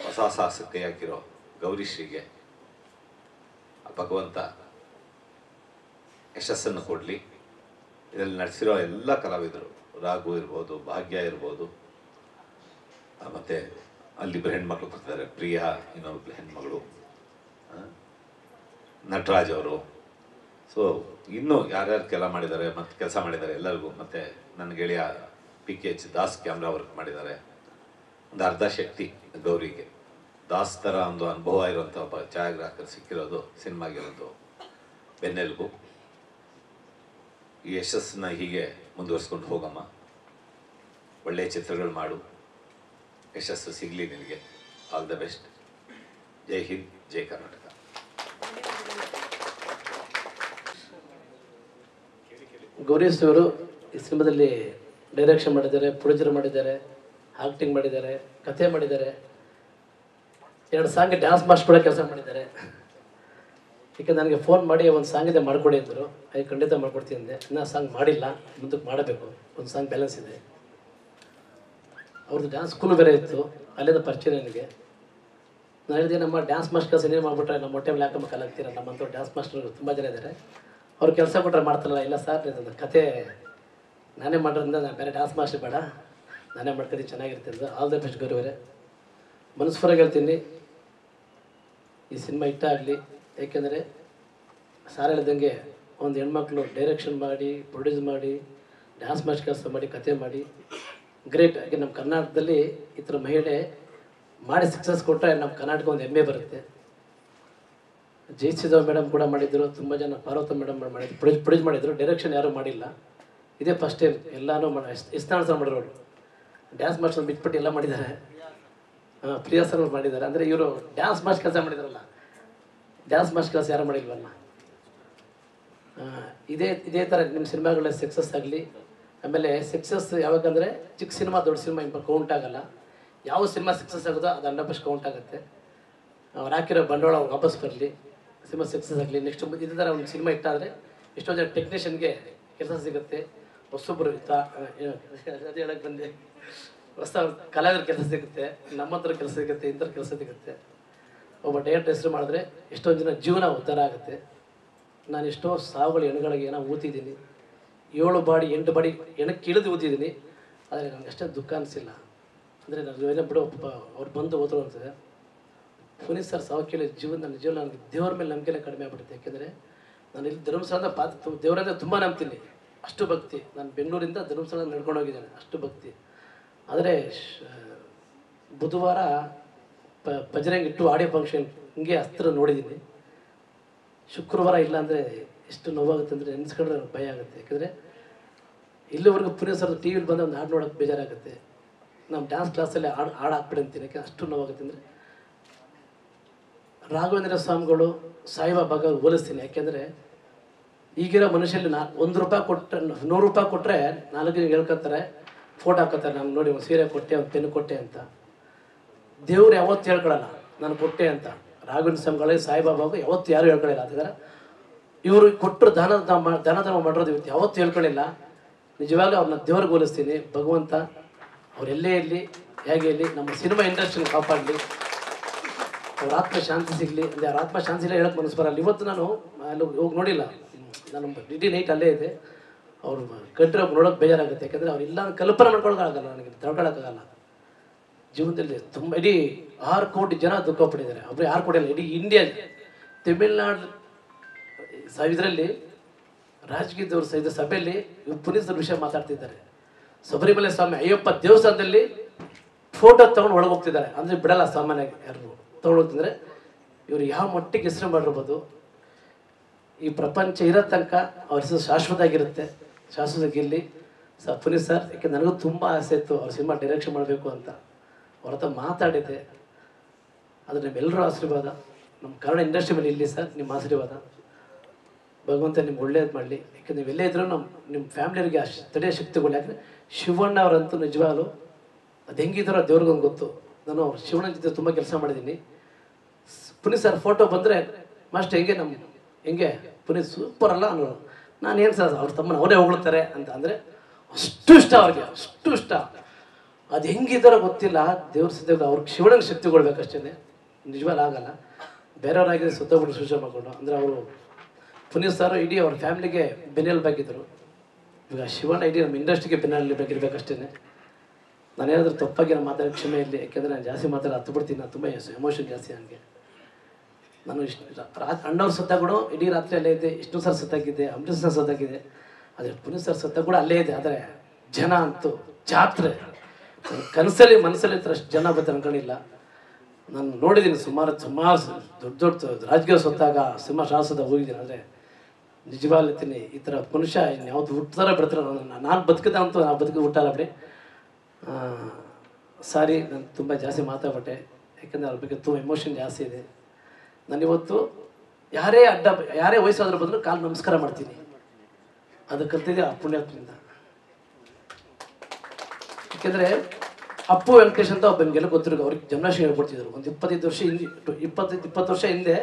Speaker 3: ಹೊಸ ಸಾಹಸ ಕೈ ಹಾಕಿರೋ ಗೌರಿಶ್ರೀಗೆ ಆ ಭಗವಂತ ಯಶಸ್ಸನ್ನು ಕೊಡಲಿ. ಇದರಲ್ಲಿ ನಡೆಸಿರೋ ಎಲ್ಲ ಕಲಾವಿದರು, ರಾಘು ಇರ್ಬೋದು, ಭಾಗ್ಯ ಇರ್ಬೋದು ಮತ್ತು ಅಲ್ಲಿಬ್ಬರು ಹೆಣ್ಮಕ್ಳು ಬರ್ತಾರೆ ಪ್ರಿಯಾ ಇನ್ನೊಬ್ಬರು ಹೆಣ್ಮಗಳು ನಟರಾಜ್ ಅವರು. ಸೊ ಇನ್ನೂ ಯಾರ್ಯಾರು ಕೆಲ ಮಾಡಿದ್ದಾರೆ ಮತ್ತು ಕೆಲಸ ಮಾಡಿದ್ದಾರೆ ಎಲ್ಲರಿಗೂ, ಮತ್ತು ನನ್ನ ಗೆಳೆಯ P K H Das camera work ಮಾಡಿದ್ದಾರೆ. ಒಂದು ಅರ್ಧ ಶಕ್ತಿ ಗೌರಿಗೆ. ದಾಸ್ ಥರ ಒಂದು ಅನುಭವ ಇರುವಂಥ ಒಬ್ಬ ಛಾಯಾಗ್ರಾಹಕರು ಸಿಕ್ಕಿರೋದು ಸಿನಿಮಾಗೆ ಒಂದು ಬೆನ್ನೆಲುಬು. ಈ ಯಶಸ್ಸನ್ನ ಹೀಗೆ ಮುಂದುವರಿಸ್ಕೊಂಡು ಹೋಗಮ್ಮ. ಒಳ್ಳೆಯ ಚಿತ್ರಗಳು ಮಾಡು. ಯಶಸ್ಸು ಸಿಗಲಿ ನಿನಗೆ. All the best. ಜೈ ಹಿಂದ್, ಜೈ ಕರ್ನಾಟಕ.
Speaker 4: ಗೌರೇಶ್ ಅವರು ಈ ಸಿನಿಮಾದಲ್ಲಿ ಡೈರೆಕ್ಷನ್ ಮಾಡಿದ್ದಾರೆ, ಪ್ರೊಡ್ಯೂಸರ್ ಮಾಡಿದ್ದಾರೆ ಆಕ್ಟಿಂಗ್ ಮಾಡಿದ್ದಾರೆ ಕಥೆ ಮಾಡಿದ್ದಾರೆ. ಎರಡು ಸಾಂಗ್ ಡ್ಯಾನ್ಸ್ ಕೂಡ ಕೆಲಸ ಮಾಡಿದ್ದಾರೆ. ಈಗ ನನಗೆ ಫೋನ್ ಮಾಡಿ ಒಂದು ಸಾಂಗ್ ಇದೆ ಮಾಡಿಕೊಡಿ ಅಂದರು. ಅದಕ್ಕೆ ಖಂಡಿತ ಮಾಡ್ಕೊಡ್ತೀನಿ ಅಂದೆ. ಇನ್ನೂ ಸಾಂಗ್ ಮಾಡಿಲ್ಲ, ಮುಂದಕ್ಕೆ ಮಾಡಬೇಕು. ಒಂದು ಸಾಂಗ್ ಬ್ಯಾಲೆನ್ಸ್ ಇದೆ. ಅವ್ರದ್ದು ಡ್ಯಾನ್ಸ್ ಸ್ಕೂಲ್ ಬೇರೆ ಇತ್ತು. ಅಲ್ಲಿಂದ ಪರಿಚಯ ನನಗೆ. ನಾನು ಹೇಳಿದೆ, ನಮ್ಮ ಡ್ಯಾನ್ಸ್ ಮಾಸ್ಟರ್ ಕೆಲಸ ಏನೇನು ಮಾಡಿಬಿಟ್ರೆ ನಮ್ಮ ಮೊಟ್ಟೆ ಮೇಲೆ ಹಾಕಮ್ಮ ಕಲಾಗ್ತೀರ ನಮ್ಮಂಥ ಡ್ಯಾನ್ಸ್ ಮಾಸ್ಟರ್ ತುಂಬ ಜನ ಇದ್ದಾರೆ. ಅವ್ರು ಕೆಲಸ ಕೊಟ್ಟರೆ ಮಾಡ್ತಾರಲ್ಲ? ಇಲ್ಲ ಸರ್ ಕಥೆ ಕತೆ ನಾನೇ ಮಾಡೋದ್ರಿಂದ ನಾನು ಬೇರೆ ಡ್ಯಾನ್ಸ್ ಮಾಸ್ಟರ್ ಬೇಡ. ನಾನೇ ಮಾಡ್ಕೊಂಡು ಚೆನ್ನಾಗಿರ್ತೀನಿ ಆಲ್ ದ ಬೆಸ್ಟ್ ಗೌರವರೇ. ಮನಸ್ಫೂರಾಗಿ ಹೇಳ್ತೀನಿ, ಈ ಸಿನಿಮಾ ಆಗಲಿ. ಏಕೆಂದರೆ ಸಾರ್ ಹೇಳ್ದಂಗೆ ಒಂದು ಹೆಣ್ಮಕ್ಳು ಡೈರೆಕ್ಷನ್ ಮಾಡಿ ಪ್ರೊಡ್ಯೂಸ್ ಮಾಡಿ ಡ್ಯಾನ್ಸ್ ಮಾಸ್ಟರ್ ಕೆಲಸ ಮಾಡಿ, ಕತೆ ಮಾಡಿ. ಗ್ರೇಟ್ ಆಗಿ ನಮ್ಮ ಕರ್ನಾಟಕದಲ್ಲಿ ಈ ಥರ ಮಹಿಳೆ ಮಾಡಿ ಸಕ್ಸಸ್ ಕೊಟ್ಟರೆ ನಮ್ಮ ಕರ್ನಾಟಕ ಒಂದು ಹೆಮ್ಮೆ ಬರುತ್ತೆ. ಜಯಿಸಿದ ಮೇಡಮ್ ಕೂಡ ಮಾಡಿದ್ರು, ತುಂಬ ಜನ ಪಾರ್ವತ ಮೇಡಮ್ ಮಾಡಿದ್ರು ಪ್ರೊಡ್ಯೂಸ್ ಪ್ರೊಡ್ಯೂಸ್ ಮಾಡಿದ್ರು ಡೈರೆಕ್ಷನ್ ಯಾರೂ ಮಾಡಿಲ್ಲ. ಇದೇ ಫಸ್ಟ್ ಟೈಮ್ ಎಲ್ಲಾನು ಮಾಡಿ ಇಸ್ತಾನ ಸರ್ ಮಾಡಿರೋರು. ಡ್ಯಾನ್ಸ್ ಮಾಸ್ಟರ್ ಬಿಟ್ಬಿಟ್ಟು ಎಲ್ಲ ಮಾಡಿದ್ದಾರೆ. ಹಾಂ, ಪ್ರಿಯಾ ಸರ್ ಅವ್ರು ಮಾಡಿದ್ದಾರೆ. ಅಂದರೆ ಇವರು ಡ್ಯಾನ್ಸ್ ಮಾಸ್ ಕೆಲಸ ಮಾಡಿದಾರಲ್ಲ. ಡ್ಯಾನ್ಸ್ ಮಾಸ್ ಕೆಲಸ ಯಾರು ಮಾಡಿಲ್ವಲ್ಲ? ಇದೇ ಇದೇ ಥರ ನಿಮ್ಮ ಸಿನಿಮಾಗಳ ಸಕ್ಸಸ್ ಆಗಲಿ. ಆಮೇಲೆ ಸಕ್ಸಸ್ ಯಾವಾಗಂದರೆ ಚಿಕ್ಕ ಸಿನಿಮಾ, ದೊಡ್ಡ ಸಿನಿಮಾ ಇಂಪ ಕೌಂಟ್ ಆಗಲ್ಲ. ಯಾವ ಸಿನಿಮಾ ಸಕ್ಸಸ್ ಆಗುತ್ತೋ ಅದು ಹಂಡ್ರೆಡ್ ಕೌಂಟ್ ಆಗುತ್ತೆ. ಅವ್ರು ಹಾಕಿರೋ ಬಂಡವಾಳ ವಾಪಸ್ ಬರಲಿ. ಸಿನಿಮಾ ಸಕ್ಸಸ್ ಆಗಲಿ. ನೆಕ್ಸ್ಟ್ ಇದೇ ಥರ ಒಂದು ಸಿನಿಮಾ ಇಟ್ಟಾದರೆ ಎಷ್ಟೊಂದು ಜನ ಟೆಕ್ನಿಷಿಯನ್ಗೆ ಕೆಲಸ ಸಿಗುತ್ತೆ. ಹೊಸೊಬ್ಬರು ತಾ ಅದು ಹೇಳಕ್ಕೆ ಬಂದೆ. ಹೊಸ ಕಲಾವಿದ್ರ ಕೆಲಸ ಸಿಗುತ್ತೆ ನಮ್ಮ ಹತ್ರ ಕೆಲಸ ಸಿಗುತ್ತೆ ಇಂಥ ಕೆಲಸ ಸಿಗುತ್ತೆ. ಒಬ್ಬ ಡೈರೆಕ್ಟ್ ಹೆಸರು ಮಾಡಿದ್ರೆ ಎಷ್ಟೊಂದು ಜನ ಜೀವನ ಉದ್ಧಾರ ಆಗುತ್ತೆ. ನಾನು ಎಷ್ಟೋ ಸಾವುಗಳು ಹೆಣ್ಗಳಿಗೆ ಏನೋ ಊತಿದ್ದೀನಿ. ಏಳು ಬಾಡಿ, ಎಂಟು ಬಾಡಿ ಹೆಣಕ್ಕೆ ಇಳಿದು ಊತಿದ್ದೀನಿ. ಆದರೆ ನನಗೆ ಅಷ್ಟೇ ದುಃಖ ಅನಿಸಿಲ್ಲ. ಅಂದರೆ ನಾನು ಬಿಡು, ಪಾಪ, ಅವ್ರು ಬಂದು ಹೋದ್ರು ಅನ್ಸುತ್ತೆ ಪುನೀತ್ ಸರ್ ಸಾವು ಕೇಳಿ ಜೀವನ ನನ್ನ ಜೀವನ ನನಗೆ ದೇವ್ರ ಮೇಲೆ ನಂಬಿಕೆನೇ ಕಡಿಮೆ ಆಗ್ಬಿಡುತ್ತೆ. ಯಾಕೆಂದರೆ ನಾನು ಇಲ್ಲಿ ಧರ್ಮಸ್ಥಳದ ಪಾತ್ರ ದೇವರಂದ್ರೆ ತುಂಬ ನಂಬ್ತೀನಿ. ಅಷ್ಟು ಭಕ್ತಿ. ನಾನು ಬೆಂಗಳೂರಿಂದ ಧರ್ಮಸ್ಥಳ ನಡ್ಕೊಂಡು ಹೋಗಿದ್ದೇನೆ. ಅಷ್ಟು ಭಕ್ತಿ. ಆದರೆ ಬುಧವಾರ ಪ ಭಜನೆಗೆ ಇಟ್ಟು ಆಡಿಯೋ ಫಂಕ್ಷನ್ ಹಿಂಗೆ ಅಸ್ತ್ರ ನೋಡಿದ್ದೀನಿ. ಶುಕ್ರವಾರ ಇಲ್ಲ ಅಂದರೆ ಎಷ್ಟು ನೋವಾಗುತ್ತೆ ಅಂದರೆ ನೆನೆಸ್ಕೊಂಡ್ರೆ ಭಯ ಆಗುತ್ತೆ. ಯಾಕಂದರೆ, ಇಲ್ಲಿವರೆಗೂ ಪುನೀತ್ ಸರ್ ಟಿ ವಿಲಿ ಬಂದು ಒಂದು ಹಾಡು ನೋಡೋಕೆ ಬೇಜಾರಾಗುತ್ತೆ. ನಮ್ಮ ಡ್ಯಾನ್ಸ್ ಕ್ಲಾಸಲ್ಲಿ ಹಾಡು ಹಾಡು ಹಾಕ್ಬಿಡಿ ಅಂತೀನಿ ಯಾಕೆ ಅಷ್ಟು ನೋವಾಗುತ್ತೆ ಅಂದರೆ ರಾಘವೇಂದ್ರ ಸ್ವಾಮಿಗಳು ಸಾಯಿಬಾಬಾಗ ಹೋಲಿಸ್ತೀನಿ. ಯಾಕೆಂದರೆ ಈಗಿರೋ ಮನುಷ್ಯಲ್ಲಿ ನಾ ಒಂದು ರೂಪಾಯಿ ಕೊಟ್ಟರೆ ನೂರು ರೂಪಾಯಿ ಕೊಟ್ಟರೆ ನಾಲ್ಕು ಹೇಳ್ಕೊತಾರೆ ಫೋಟೋ ಹಾಕೋತಾರೆ ನಾನು ನೋಡಿ ಒಂದು ಸೀರೆ ಕೊಟ್ಟೆ, ಒಂದು ಪೆನ್ ಕೊಟ್ಟೆ ಅಂತ. ದೇವ್ರು ಯಾವತ್ತು ಹೇಳ್ಕೊಳಲ್ಲ, ನಾನು ಕೊಟ್ಟೆ ಅಂತ. ರಾಘವೇಂದ್ರ ಸ್ವಾಮಿಗಳಿಗೆ ಸಾಯಿಬಾಬಾಗು ಯಾವತ್ತು ಯಾರು ಹೇಳ್ಕೊಳ್ಳಿಲ್ಲ ಅದರ ಇವರು ಕೊಟ್ಟರು ದಾನ ದಾನ ಧರ್ಮ ಮಾಡಿರೋದು ಇವತ್ತು ಯಾವತ್ತು ಹೇಳ್ಕೊಳ್ಳಿಲ್ಲ ನಿಜವಾಗ್ಲೂ ಅವ್ರನ್ನ ದೇವ್ರಿಗೆ ಹೋಲಿಸ್ತೀನಿ, ಭಗವಂತ ಅವರೆಲ್ಲೇ ಇರಲಿ, ಹೇಗೆ ಇರಲಿ, ನಮ್ಮ ಸಿನಿಮಾ ಇಂಡಸ್ಟ್ರಿನ ಕಾಪಾಡಲಿ. ಅವ್ರ ಆತ್ಮ ಶಾಂತಿ ಸಿಗಲಿ, ಅಂದರೆ ಅವ್ರ ಆತ್ಮ ಶಾಂತಿ ಇಲ್ಲ ಹೇಳಕ್ಕೆ ಮನಸ್ಸು ಬರಲ್ಲ. ಇವತ್ತು ನಾನು, ಅಲ್ಲಿ ಹೋಗಿ ನೋಡಿಲ್ಲ. ನಾನು ಡಿಟಿ ನೈಟ್ ಅಲ್ಲೇ ಇದೆ ಅವ್ರು ಕಂಟ್ರಿ ನೋಡೋಕೆ ಬೇಜಾರಾಗುತ್ತೆ. ಯಾಕಂದರೆ ಅವ್ರು ಇಲ್ಲ ಅಂತ ಕಲ್ಪನೆ ಮಾಡ್ಕೊಳಕ್ಕಾಗಲ್ಲ ನನಗೆ ತಡ್ಕೊಳಕ್ಕಾಗಲ್ಲ. ಜೀವನದಲ್ಲಿ ತುಂಬ ಇಡೀ ಆರು ಕೋಟಿ ಜನ ದುಃಖ ಪಟ್ಟಿದ್ದಾರೆ. ಒಬ್ಬರೇ ಆರು ಕೋಟಿ ಅಲ್ಲ, ಇಡೀ ಇಂಡಿಯಾ ತಮಿಳ್ನಾಡು ಇದರಲ್ಲಿ ರಾಜಕೀಯದವರು ಸಹಿತ ಸಭೆಯಲ್ಲಿ ಪುನೀತರ ವಿಷಯ ಮಾತಾಡ್ತಿದ್ದಾರೆ. ಶಬರಿಮಲೆ ಸ್ವಾಮಿ ಅಯ್ಯಪ್ಪ ದೇವಸ್ಥಾನದಲ್ಲಿ ಫೋಟೋ ತಗೊಂಡು ಒಳಗೆ ಹೋಗ್ತಿದ್ದಾರೆ. ಅಂದರೆ ಬಿಡಲ್ಲ ಸಾಮಾನ್ಯ ಯಾರು ತಗೊಂಡು ಹೋಗ್ತಿದ್ರೆ ಇವರು ಯಾವ ಮಟ್ಟಿಗೆ ಹೆಸರು ಮಾಡಿರ್ಬೋದು? ಈ ಪ್ರಪಂಚ ಇರೋ ತನಕ ಅವ್ರ ಹೆಸರು ಶಾಶ್ವತ ಆಗಿರುತ್ತೆ ಶಾಶ್ವತ ಗೆಲ್ಲಿ. ಸರ್ ಪುನೀತ್ ಸರ್, ಯಾಕೆ ನನಗೂ ತುಂಬ ಆಸೆ ಇತ್ತು ಅವ್ರ ಸಿನಿಮಾ ಡೈರೆಕ್ಷನ್ ಮಾಡಬೇಕು ಅಂತ. ಅವ್ರ ಹತ್ರ ಮಾತಾಡಿದ್ದೆ. ಅದು ನಿಮ್ಮೆಲ್ಲರೂ ಆಶೀರ್ವಾದ. ನಮ್ಮ ಕನ್ನಡ ಇಂಡಸ್ಟ್ರಿ ಮೇಲೆ ಇಲ್ಲಿ ಸರ್, ನಿಮ್ಮ ಆಶೀರ್ವಾದ. ಭಗವಂತ ನಿಮ್ಗೆ ಒಳ್ಳೇದು ಮಾಡಲಿ. ಯಾಕಂದ್ರೆ ನೀವು ಎಲ್ಲೇ ಇದ್ರೂ ನಮ್ಮ ನಿಮ್ಮ ಫ್ಯಾಮಿಲಿಯವ್ರಿಗೆ ಆ ತಡೆಯೋ ಶಕ್ತಿಗಳು ಯಾಕಂದರೆ ಶಿವಣ್ಣ ಅವರಂತೂ ನಿಜವಾಗಲೂ ಅದು ಹೆಂಗಿದಾರೋ ದೇವ್ರಿಗೊಂದು ಗೊತ್ತು. ನಾನು ಶಿವಣ್ಣ ಜೊತೆ ತುಂಬ ಕೆಲಸ ಮಾಡಿದ್ದೀನಿ. ಪುನೀತ್ ಸರ್ ಫೋಟೋ ಬಂದರೆ ಮಾಸ್ಟರ್ ಹೆಂಗೆ ನಮ್ಮ ಹೆಂಗೆ? ಪುನೀತ್ ಸೂಪರ್ ಅಲ್ಲ ಅನ್ನೋರು ನಾನು ಏನು ಸರ್ ಅವ್ರ ತಮ್ಮನ ಅವರೇ ಹೊಗಳ್ತಾರೆ ಅಂತ ಅಂದರೆ ಅಷ್ಟು ಇಷ್ಟ ಅವ್ರಿಗೆ, ಅಷ್ಟು ಇಷ್ಟ. ಅದು ಹೆಂಗಿದ್ದಾರೋ ಗೊತ್ತಿಲ್ಲ. ದೇವ್ರ ಸದ್ಯ ಅವ್ರಿಗೆ ಶಿವಣ್ಣನ ಶಕ್ತಿಗೊಳ್ಬೇಕಷ್ಟೇ ನಿಜವಾಗ್ಲೂ ಆಗಲ್ಲ. ಬೇರೆಯವರಾಗಿದ್ರೆ ಸುತ್ತಬಿಟ್ಟು ಸೂಚನೆ ಮಾಡಿಕೊಂಡು. ಅಂದರೆ ಅವರು ಪುನೀತ್ ಸರ್ ಇಡೀ ಅವ್ರ ಫ್ಯಾಮಿಲಿಗೆ ಬೆನ್ನೆಲುಬಾಗಿದ್ದರು ಈಗ ಶಿವಣ್ಣ ಇಡೀ ನಮ್ಮ ಇಂಡಸ್ಟ್ರಿಗೆ ಬೆನ್ನೆಲುಬಾಗಿರ್ಬೇಕಷ್ಟೇ ನಾನೇನಾದ್ರೂ ತಪ್ಪಾಗಿ ನಾನು ಮಾತಾಡೋ ಕ್ಷಮೆ ಇರಲಿ. ಯಾಕೆಂದರೆ ನಾನು ಜಾಸ್ತಿ ಮಾತಾಡಿ ಹತ್ತು ಬಿಡ್ತೀನಿ ನಾನು ತುಂಬ ಎಮೋಷನ್ ಜಾಸ್ತಿ ನನಗೆ ನಾನು ಇಷ್ಟು ರಾಜ ಅಣ್ಣವ್ರ ಸತ್ತ ಕೂಡ ಇಡೀ ರಾತ್ರಿ ಅಲ್ಲೇ ಇದೆ, ಇಷ್ಟು ಸರ್ ಸತ್ತಾಗಿದೆ ಅಂಬರೀಷ್ ಸರ್ ಸತ್ತಾಗಿದೆ ಆದರೆ ಪುನೀತ್ ಸರ್ ಸತ್ತ ಕೂಡ ಅಲ್ಲೇ ಇದೆ, ಆದರೆ ಜನ ಅಂತೂ ಜಾತ್ರೆ. ನನ್ ಕನಸಲ್ಲಿ ಮನಸ್ಸಲ್ಲಿ ಅಷ್ಟು ಜನ ಬರ್ತಾರೆ ಅನ್ಕೊಂಡಿಲ್ಲ. ನಾನು ನೋಡಿದ್ದೀನಿ ಸುಮಾರು ಸುಮಾರು ದೊಡ್ಡ ದೊಡ್ಡ ರಾಜಕೀಯ ಸತ್ತಾಗ ಸಿಂಹ ಶಾಸದ ಹೋಗಿದ್ದೀನಿ, ಆದರೆ ನಿಜವಾಗ್ಲತ್ತೀನಿ ಈ ಥರ ಇನ್ನು ಇನ್ಯಾವ್ದು ಹುಟ್ಟಾರ ಬಿಡ್ತಾರೆ ನಾನು ಬದುಕಿದ ಅಂತೂ ನಾನು ಬದುಕಿ ಹುಟ್ಟಲ್ಲ ಬಿಡಿ. ಸಾರಿ, ನಾನು ತುಂಬ ಜಾಸ್ತಿ ಮಾತಾಡ್ಬಿಟ್ಟೆ. ಯಾಕಂದರೆ ಅವ್ರ ಬಗ್ಗೆ ತುಂಬ ಎಮೋಷನ್ ಜಾಸ್ತಿ ಇದೆ. ನಾನಿವತ್ತು ಯಾರೇ ಅಡ್ಡ ಯಾರೇ ವಯಸ್ಸಾದ್ರೂ ಬಂದರೂ ಕಾಲು ನಮಸ್ಕಾರ ಮಾಡ್ತೀನಿ. ಅದು ಕಲ್ತಿದ್ದೆ ಆ ಪುಣ್ಯಾತ್ಮದಿಂದ ಯಾಕೆಂದರೆ ಅಪ್ಪು ವೆಂಕಟೇಶ್ ಅಂತ ಒಬ್ಬ ನಿಮಗೆಲ್ಲ ಗೊತ್ತಿರೋ ಅವ್ರಿಗೆ ಜಮ್ನಾಶಿ ಹೇಳ್ಕೊಡ್ತಿದ್ರು. ಒಂದು ಇಪ್ಪತ್ತೈದು ವರ್ಷ ಹಿಂದೆ ಇಪ್ಪತ್ತೈದು ಇಪ್ಪತ್ತು ವರ್ಷ ಹಿಂದೆ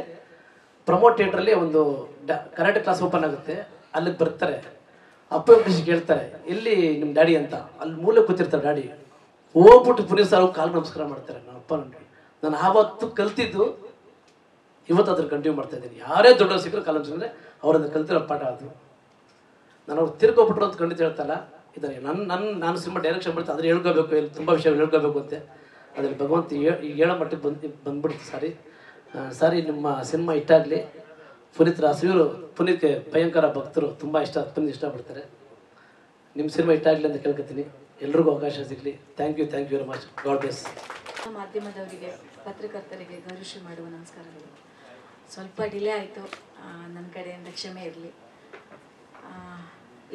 Speaker 4: ಪ್ರಮೋಟ್ ಥಿಯೇಟ್ರಲ್ಲಿ ಒಂದು ಡ, ಕರಾಟೆ ಕ್ಲಾಸ್ ಓಪನ್ ಆಗುತ್ತೆ. ಅಲ್ಲಿಗೆ ಬರ್ತಾರೆ. ಅಪ್ಪು ವೆಂಕಟೇಶ್ ಕೇಳ್ತಾರೆ, ಎಲ್ಲಿ ನಿಮ್ಮ ಡ್ಯಾಡಿ ಅಂತ? ಅಲ್ಲಿ ಮೂಲೆ ಕೂತಿರ್ತಾರೆ ಡ್ಯಾಡಿ. ಹೋಗ್ಬಿಟ್ಟು ಪುನೀತ್ ಸರ್ ಕಾಲು ನಮಸ್ಕಾರ ಮಾಡ್ತಾರೆ ನನ್ನ ಅಪ್ಪ ನಾನು ಆವತ್ತು ಕಲ್ತಿದ್ದು ಇವತ್ತು ಅದನ್ನು ಕಂಟಿನ್ಯೂ ಮಾಡ್ತಾ ಇದ್ದೀನಿ. ಯಾರೇ ದೊಡ್ಡವ್ರು ಸಿಕ್ಕರು ಕಾಲು ಅಂದರೆ ಅವ್ರನ್ನ ಕಲ್ತಿರೋ ಪಾಠ ಅದು. ನಾನು ಅವ್ರು ತಿರ್ಕೊಬಿಟ್ರು ಅಂತ ಖಂಡಿತ ಹೇಳ್ತಲ್ಲ ಇದ್ದಾರೆ ನನ್ನ ನನ್ನ ನಾನು ಸಿನಿಮಾ ಡೈರೆಕ್ಷನ್ ಮಾಡ್ತಾ ಅದ್ರ ಹೇಳ್ಕೋಬೇಕು ಇಲ್ಲಿ ತುಂಬ ವಿಷಯ ಹೇಳ್ಕೋಬೇಕು ಅಂತೆ. ಅದರಲ್ಲಿ ಭಗವಂತ ಹೇಳೋ ಮಟ್ಟಿಗೆ ಬಂದು ಬಂದ್ಬಿಡ್ತು ಸಾರಿ. ಸಾರಿ ನಿಮ್ಮ ಸಿನಿಮಾ ಇಟ್ಟಾಗಲಿ ಪುನೀತ್ ರಾಸ್ ಪುನೀತ್ ಭಯಂಕರ ಭಕ್ತರು, ತುಂಬ ಇಷ್ಟ ಪುನೀತ್ ಇಷ್ಟಪಡ್ತಾರೆ. ನಿಮ್ಮ ಸಿನಿಮಾ ಇಟ್ಟಾಗಲಿ ಅಂತ ಕೇಳ್ಕೊತೀನಿ. ಎಲ್ರಿಗೂ ಅವಕಾಶ ಸಿಗಲಿ. Thank you thank you very much God bless
Speaker 5: ಮಾಧ್ಯಮದವರಿಗೆ, ಪತ್ರಕರ್ತರಿಗೆ ಗೌರವ ಮಾಡುವ ನಮಸ್ಕಾರಗಳು. ಸ್ವಲ್ಪ ಡಿಲೇ ಆಯಿತು. ನನ್ನ ಕಡೆಯಿಂದ ಕ್ಷಮೆ ಇರಲಿ.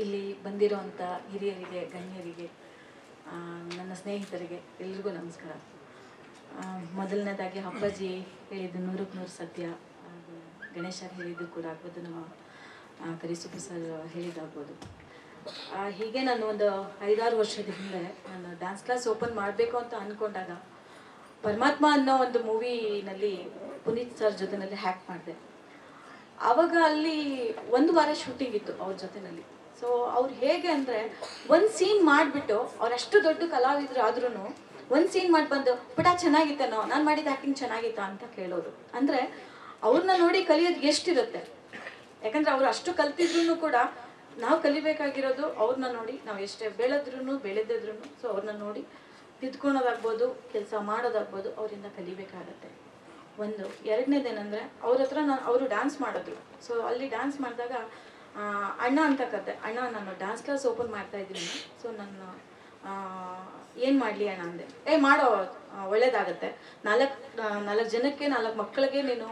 Speaker 5: ಇಲ್ಲಿ ಬಂದಿರೋವಂಥ ಹಿರಿಯರಿಗೆ, ಗಣ್ಯರಿಗೆ ನನ್ನ ಸ್ನೇಹಿತರಿಗೆ ಎಲ್ರಿಗೂ ನಮಸ್ಕಾರ. ಮೊದಲನೇದಾಗಿ ಅಪ್ಪಾಜಿ ಹೇಳಿದ್ದು ನೂರಕ್ಕೆ ನೂರು ಸತ್ಯ. ಗಣೇಶ ಹೇಳಿದ್ದು ಕೂಡ ಆಗ್ಬೋದು ನಮ್ಮ ಕರಿಸು ಸರ್ ಹೇಳಿದಾಗ್ಬೋದು ಹೀಗೆ ನಾನು ಒಂದು ಐದಾರು ವರ್ಷದ ಹಿಂದೆ ನಾನು ಡ್ಯಾನ್ಸ್ ಕ್ಲಾಸ್ ಓಪನ್ ಮಾಡಬೇಕು ಅಂತ ಅಂದ್ಕೊಂಡಾಗ ಪರಮಾತ್ಮ ಅನ್ನೋ ಒಂದು ಮೂವಿನಲ್ಲಿ ಪುನೀತ್ ಸರ್ ಜೊತೆನಲ್ಲಿ ಹ್ಯಾಕ್ ಮಾಡಿದೆ. ಅವಾಗ ಅಲ್ಲಿ ಒಂದು ವಾರ ಶೂಟಿಂಗ್ ಇತ್ತು ಅವ್ರ ಜೊತೆನಲ್ಲಿ. ಸೊ ಅವ್ರು ಹೇಗೆ ಅಂದರೆ, ಒಂದು ಸೀನ್ ಮಾಡಿಬಿಟ್ಟು ಅವರಷ್ಟು ದೊಡ್ಡ ಕಲಾವಿದರು ಆದ್ರೂ ಒಂದು ಸೀನ್ ಮಾಡಿ ಬಂದು, ಪುಟ, ಚೆನ್ನಾಗಿತ್ತೇನೋ? ನಾನು ಮಾಡಿದ ಆ್ಯಕ್ಟಿಂಗ್ ಚೆನ್ನಾಗಿತ್ತಾ? ಅಂತ ಕೇಳೋದು. ಅಂದರೆ ಅವ್ರನ್ನ ನೋಡಿ ಕಲಿಯೋದು ಎಷ್ಟಿರುತ್ತೆ? ಯಾಕಂದ್ರೆ ಅವ್ರು ಅಷ್ಟು ಕಲ್ತಿದ್ರು ಕೂಡ ನಾವು ಕಲಿಬೇಕಾಗಿರೋದು ಅವ್ರನ್ನ ನೋಡಿ, ನಾವು ಎಷ್ಟೇ ಬೆಳೆದ್ರೂ ಬೆಳೆದಿದ್ರು ಸೊ ಅವ್ರನ್ನ ನೋಡಿ ತಿದ್ಕೊಳೋದಾಗ್ಬೋದು, ಕೆಲಸ ಮಾಡೋದಾಗ್ಬೋದು ಅವರಿಂದ ಕಲಿಬೇಕಾಗತ್ತೆ. ಒಂದು. ಎರಡನೇದೇನೆಂದರೆ, ಅವ್ರ ಹತ್ರ ನಾನು, ಅವರು ಡ್ಯಾನ್ಸ್ ಮಾಡಿದ್ರು. ಸೊ ಅಲ್ಲಿ ಡ್ಯಾನ್ಸ್ ಮಾಡಿದಾಗ ಅಣ್ಣ ಅಂತ ಕತೆ. ಅಣ್ಣ ನಾನು ಡ್ಯಾನ್ಸ್ ಕ್ಲಾಸ್ ಓಪನ್ ಮಾಡ್ತಾ ಇದ್ದೀನಿ. ಸೊ ನನ್ನ ಏನು ಮಾಡಲಿ ಅಣ್ಣ ಅಂದೆ. ಏ, ಮಾಡೋ ಒಳ್ಳೇದಾಗತ್ತೆ. ನಾಲ್ಕು ನಾಲ್ಕು ಜನಕ್ಕೆ, ನಾಲ್ಕು ಮಕ್ಕಳಿಗೆ ನೀನು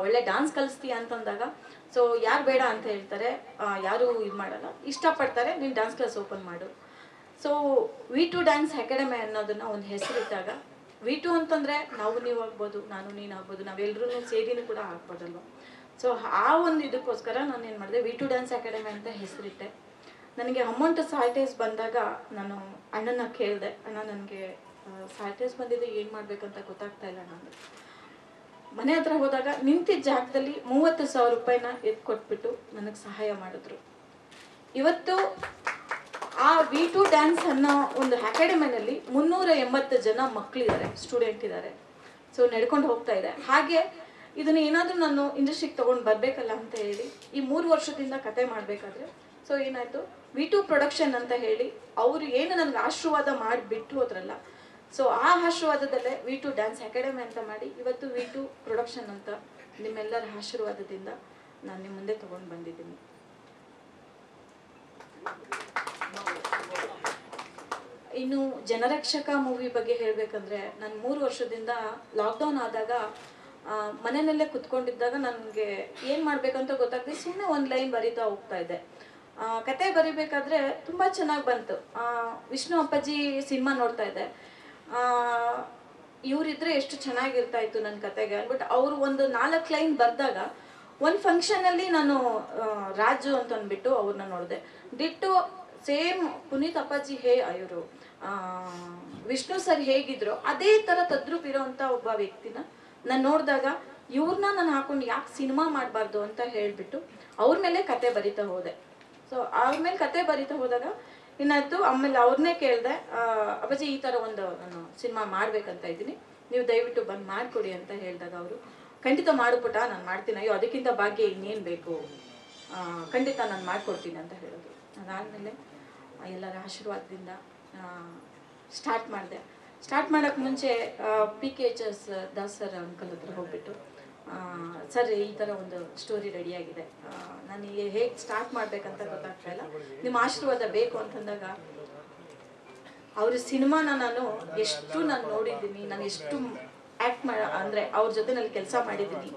Speaker 5: ಒಳ್ಳೆ ಡ್ಯಾನ್ಸ್ ಕಲಿಸ್ತೀಯ? ಅಂತಂದಾಗ ಸೊ ಯಾರು ಬೇಡ ಅಂತ ಹೇಳ್ತಾರೆ. ಯಾರು ಇದು ಮಾಡಲ್ಲ. ಇಷ್ಟಪಡ್ತಾರೆ. ನೀನು ಡ್ಯಾನ್ಸ್ ಕ್ಲಾಸ್ ಓಪನ್ ಮಾಡು. So V two dance academy ಅನ್ನೋದನ್ನ ಒಂದು ಹೆಸರಿಟ್ಟಾಗ ವಿ ಟು ಅಂತಂದರೆ ನಾವು ನೀವು ಆಗ್ಬೋದು, ನಾನು ನೀನು ಆಗ್ಬೋದು ನಾವೆಲ್ಲರೂ ಸೇರಿನೂ ಕೂಡ ಆಗ್ಬೋದಲ್ವ? ಸೊ ಆ ಒಂದು ಇದಕ್ಕೋಸ್ಕರ ನಾನು ಏನು ಮಾಡಿದೆ ವಿ ಟು ಡ್ಯಾನ್ಸ್ ಅಕಾಡೆಮಿ ಅಂತ ಹೆಸರಿಟ್ಟೆ. ನನಗೆ ಅಮೌಂಟ್ ಸಾಲ್ಟೇಜ್ ಬಂದಾಗ ನಾನು ಅಣ್ಣನ ಕೇಳಿದೆ, ಅಣ್ಣ ನನಗೆ ಸಾಲ್ಟೇಜ್ ಬಂದಿದೆ, ಏನು ಮಾಡಬೇಕಂತ ಗೊತ್ತಾಗ್ತಾ ಇಲ್ಲ ನಾನು ಮನೆ ಹತ್ರ ಹೋದಾಗ ನಿಂತಿದ್ದ ಜಾಗದಲ್ಲಿ ಮೂವತ್ತು ಸಾವಿರ ರೂಪಾಯಿನ ಎತ್ತು ಕೊಟ್ಬಿಟ್ಟು ನನಗೆ ಸಹಾಯ ಮಾಡಿದ್ರು. ಇವತ್ತು ಆ ವಿ ಟು ಡ್ಯಾನ್ಸ್ ಅನ್ನೋ ಒಂದು ಅಕಾಡೆಮಿನಲ್ಲಿ ಮುನ್ನೂರ ಎಂಬತ್ತು ಜನ ಮಕ್ಕಳಿದ್ದಾರೆ ಸ್ಟೂಡೆಂಟ್ ಇದ್ದಾರೆ. ಸೊ ನಡ್ಕೊಂಡು ಹೋಗ್ತಾ ಇದೆ. ಹಾಗೆ ಇದನ್ನ ಏನಾದರೂ ನಾನು ಇಂಡಸ್ಟ್ರಿಗೆ ತೊಗೊಂಡು ಬರಬೇಕಲ್ಲ ಅಂತ ಹೇಳಿ, ಈ ಮೂರು ವರ್ಷದಿಂದ ಕತೆ ಮಾಡಬೇಕಾದ್ರೆ ಸೊ ಏನಾಯಿತು? ವಿ ಟು ಪ್ರೊಡಕ್ಷನ್ ಅಂತ ಹೇಳಿ ಅವರು ಏನು ನನಗೆ ಆಶೀರ್ವಾದ ಮಾಡಿಬಿಟ್ಟು ಹೋದ್ರಲ್ಲ ಸೊ ಆ ಆಶೀರ್ವಾದದಲ್ಲೇ ವಿ ಟು ಡ್ಯಾನ್ಸ್ ಅಕಾಡೆಮಿ ಅಂತ ಮಾಡಿ ಇವತ್ತು ವಿ ಟು ಪ್ರೊಡಕ್ಷನ್ ಅಂತ ನಿಮ್ಮೆಲ್ಲರ ಆಶೀರ್ವಾದದಿಂದ ನಾನು ನಿಮ್ಮ ಮುಂದೆ ತೊಗೊಂಡು ಬಂದಿದ್ದೀನಿ. ಇನ್ನು ಜನರಕ್ಷಕ ಮೂವಿ ಬಗ್ಗೆ ಹೇಳಬೇಕಂದ್ರೆ ನಾನು ಮೂರು ವರ್ಷದಿಂದ ಲಾಕ್ಡೌನ್ ಆದಾಗ ಮನೆಯಲ್ಲೇ ಕುತ್ಕೊಂಡಿದ್ದಾಗ ನನಗೆ ಏನು ಮಾಡಬೇಕಂತ ಗೊತ್ತಾಗ್ತದೆ ಸುಮ್ಮನೆ ಒಂದು ಲೈನ್ ಬರಿತಾ ಹೋಗ್ತಾ ಇದ್ದೆ. ಕತೆ ಬರಿಬೇಕಾದ್ರೆ ತುಂಬ ಚೆನ್ನಾಗಿ ಬಂತು. ವಿಷ್ಣು ಅಪ್ಪಾಜಿ ಸಿನಿಮಾ ನೋಡ್ತಾ ಇದ್ದೆ. ಇವರಿದ್ರೆ ಎಷ್ಟು ಚೆನ್ನಾಗಿರ್ತಾ ಇತ್ತು ನನ್ನ ಕತೆಗೆ ಅಂದ್ಬಿಟ್ಟು ಅವರು ಒಂದು ನಾಲ್ಕು ಲೈನ್ ಬರೆದಾಗ ಒಂದು ಫಂಕ್ಷನಲ್ಲಿ ನಾನು ರಾಜು ಅಂತ ಅಂದ್ಬಿಟ್ಟು ಅವ್ರನ್ನ ನೋಡಿದೆ. ಡಿಟ್ಟು ಸೇಮ್ ಪುನೀತ್ ಅಪ್ಪಾಜಿ, ಹೇ ಇವರು ವಿಷ್ಣು ಸರ್ ಹೇಗಿದ್ರು, ಅದೇ ಥರ ತದ್ರೂಪ್ ಇರೋವಂಥ ಒಬ್ಬ ವ್ಯಕ್ತಿನ ನಾನು ನೋಡಿದಾಗ ಇವ್ರನ್ನ ನಾನು ಹಾಕೊಂಡು ಯಾಕೆ ಸಿನಿಮಾ ಮಾಡಬಾರ್ದು ಅಂತ ಹೇಳಿಬಿಟ್ಟು ಅವ್ರ ಮೇಲೆ ಕತೆ ಬರಿತಾ ಹೋದೆ. ಸೊ ಅವ್ರ ಮೇಲೆ ಕತೆ ಬರಿತಾ ಹೋದಾಗ ಇನ್ನಾಯ್ತು ಆಮೇಲೆ ಅವ್ರನ್ನೇ ಕೇಳಿದೆ ಅಪ್ಪಾಜಿ, ಈ ಥರ ಒಂದು, ನಾನು ಸಿನಿಮಾ ಮಾಡ್ಬೇಕಂತ ಇದ್ದೀನಿ, ನೀವು ದಯವಿಟ್ಟು ಬಂದು ಮಾಡಿಕೊಡಿ ಅಂತ ಹೇಳಿದಾಗ ಅವರು, ಖಂಡಿತ ಮಾಡಿಬಿಟ್ಟ ನಾನು ಮಾಡ್ತೀನಿ, ಅಯ್ಯೋ, ಅದಕ್ಕಿಂತ ಭಾಗ್ಯ ಇನ್ನೇನು ಬೇಕು? ಖಂಡಿತ ನಾನು ಮಾಡಿಕೊಡ್ತೀನಿ ಅಂತ ಹೇಳಿದ್ರು. ಅದಾದಮೇಲೆ ಎಲ್ಲರ ಆಶೀರ್ವಾದದಿಂದ ಸ್ಟಾರ್ಟ್ ಮಾಡಿದೆ. ಸ್ಟಾರ್ಟ್ ಮಾಡೋಕ್ಕೆ ಮುಂಚೆ P K H S Das sir uncle ಹತ್ರ ಹೋಗ್ಬಿಟ್ಟು ಸರ್ ಈ ಥರ ಒಂದು ಸ್ಟೋರಿ ರೆಡಿಯಾಗಿದೆ ನನಗೆ ಹೇಗೆ ಸ್ಟಾರ್ಟ್ ಮಾಡಬೇಕಂತ ಗೊತ್ತಾಗ್ತಾ ಇಲ್ಲ. ನಿಮ್ಮ ಆಶೀರ್ವಾದ ಬೇಕು ಅಂತಂದಾಗ, ಅವ್ರ ಸಿನಿಮಾನ ನಾನು ಎಷ್ಟು ನಾನು ನೋಡಿದ್ದೀನಿ, ನಾನು ಎಷ್ಟು ಆ್ಯಕ್ಟ್ ಮಾಡ, ಅಂದರೆ ಅವ್ರ ಜೊತೆ ನಾನು ಕೆಲಸ ಮಾಡಿದ್ದೀನಿ.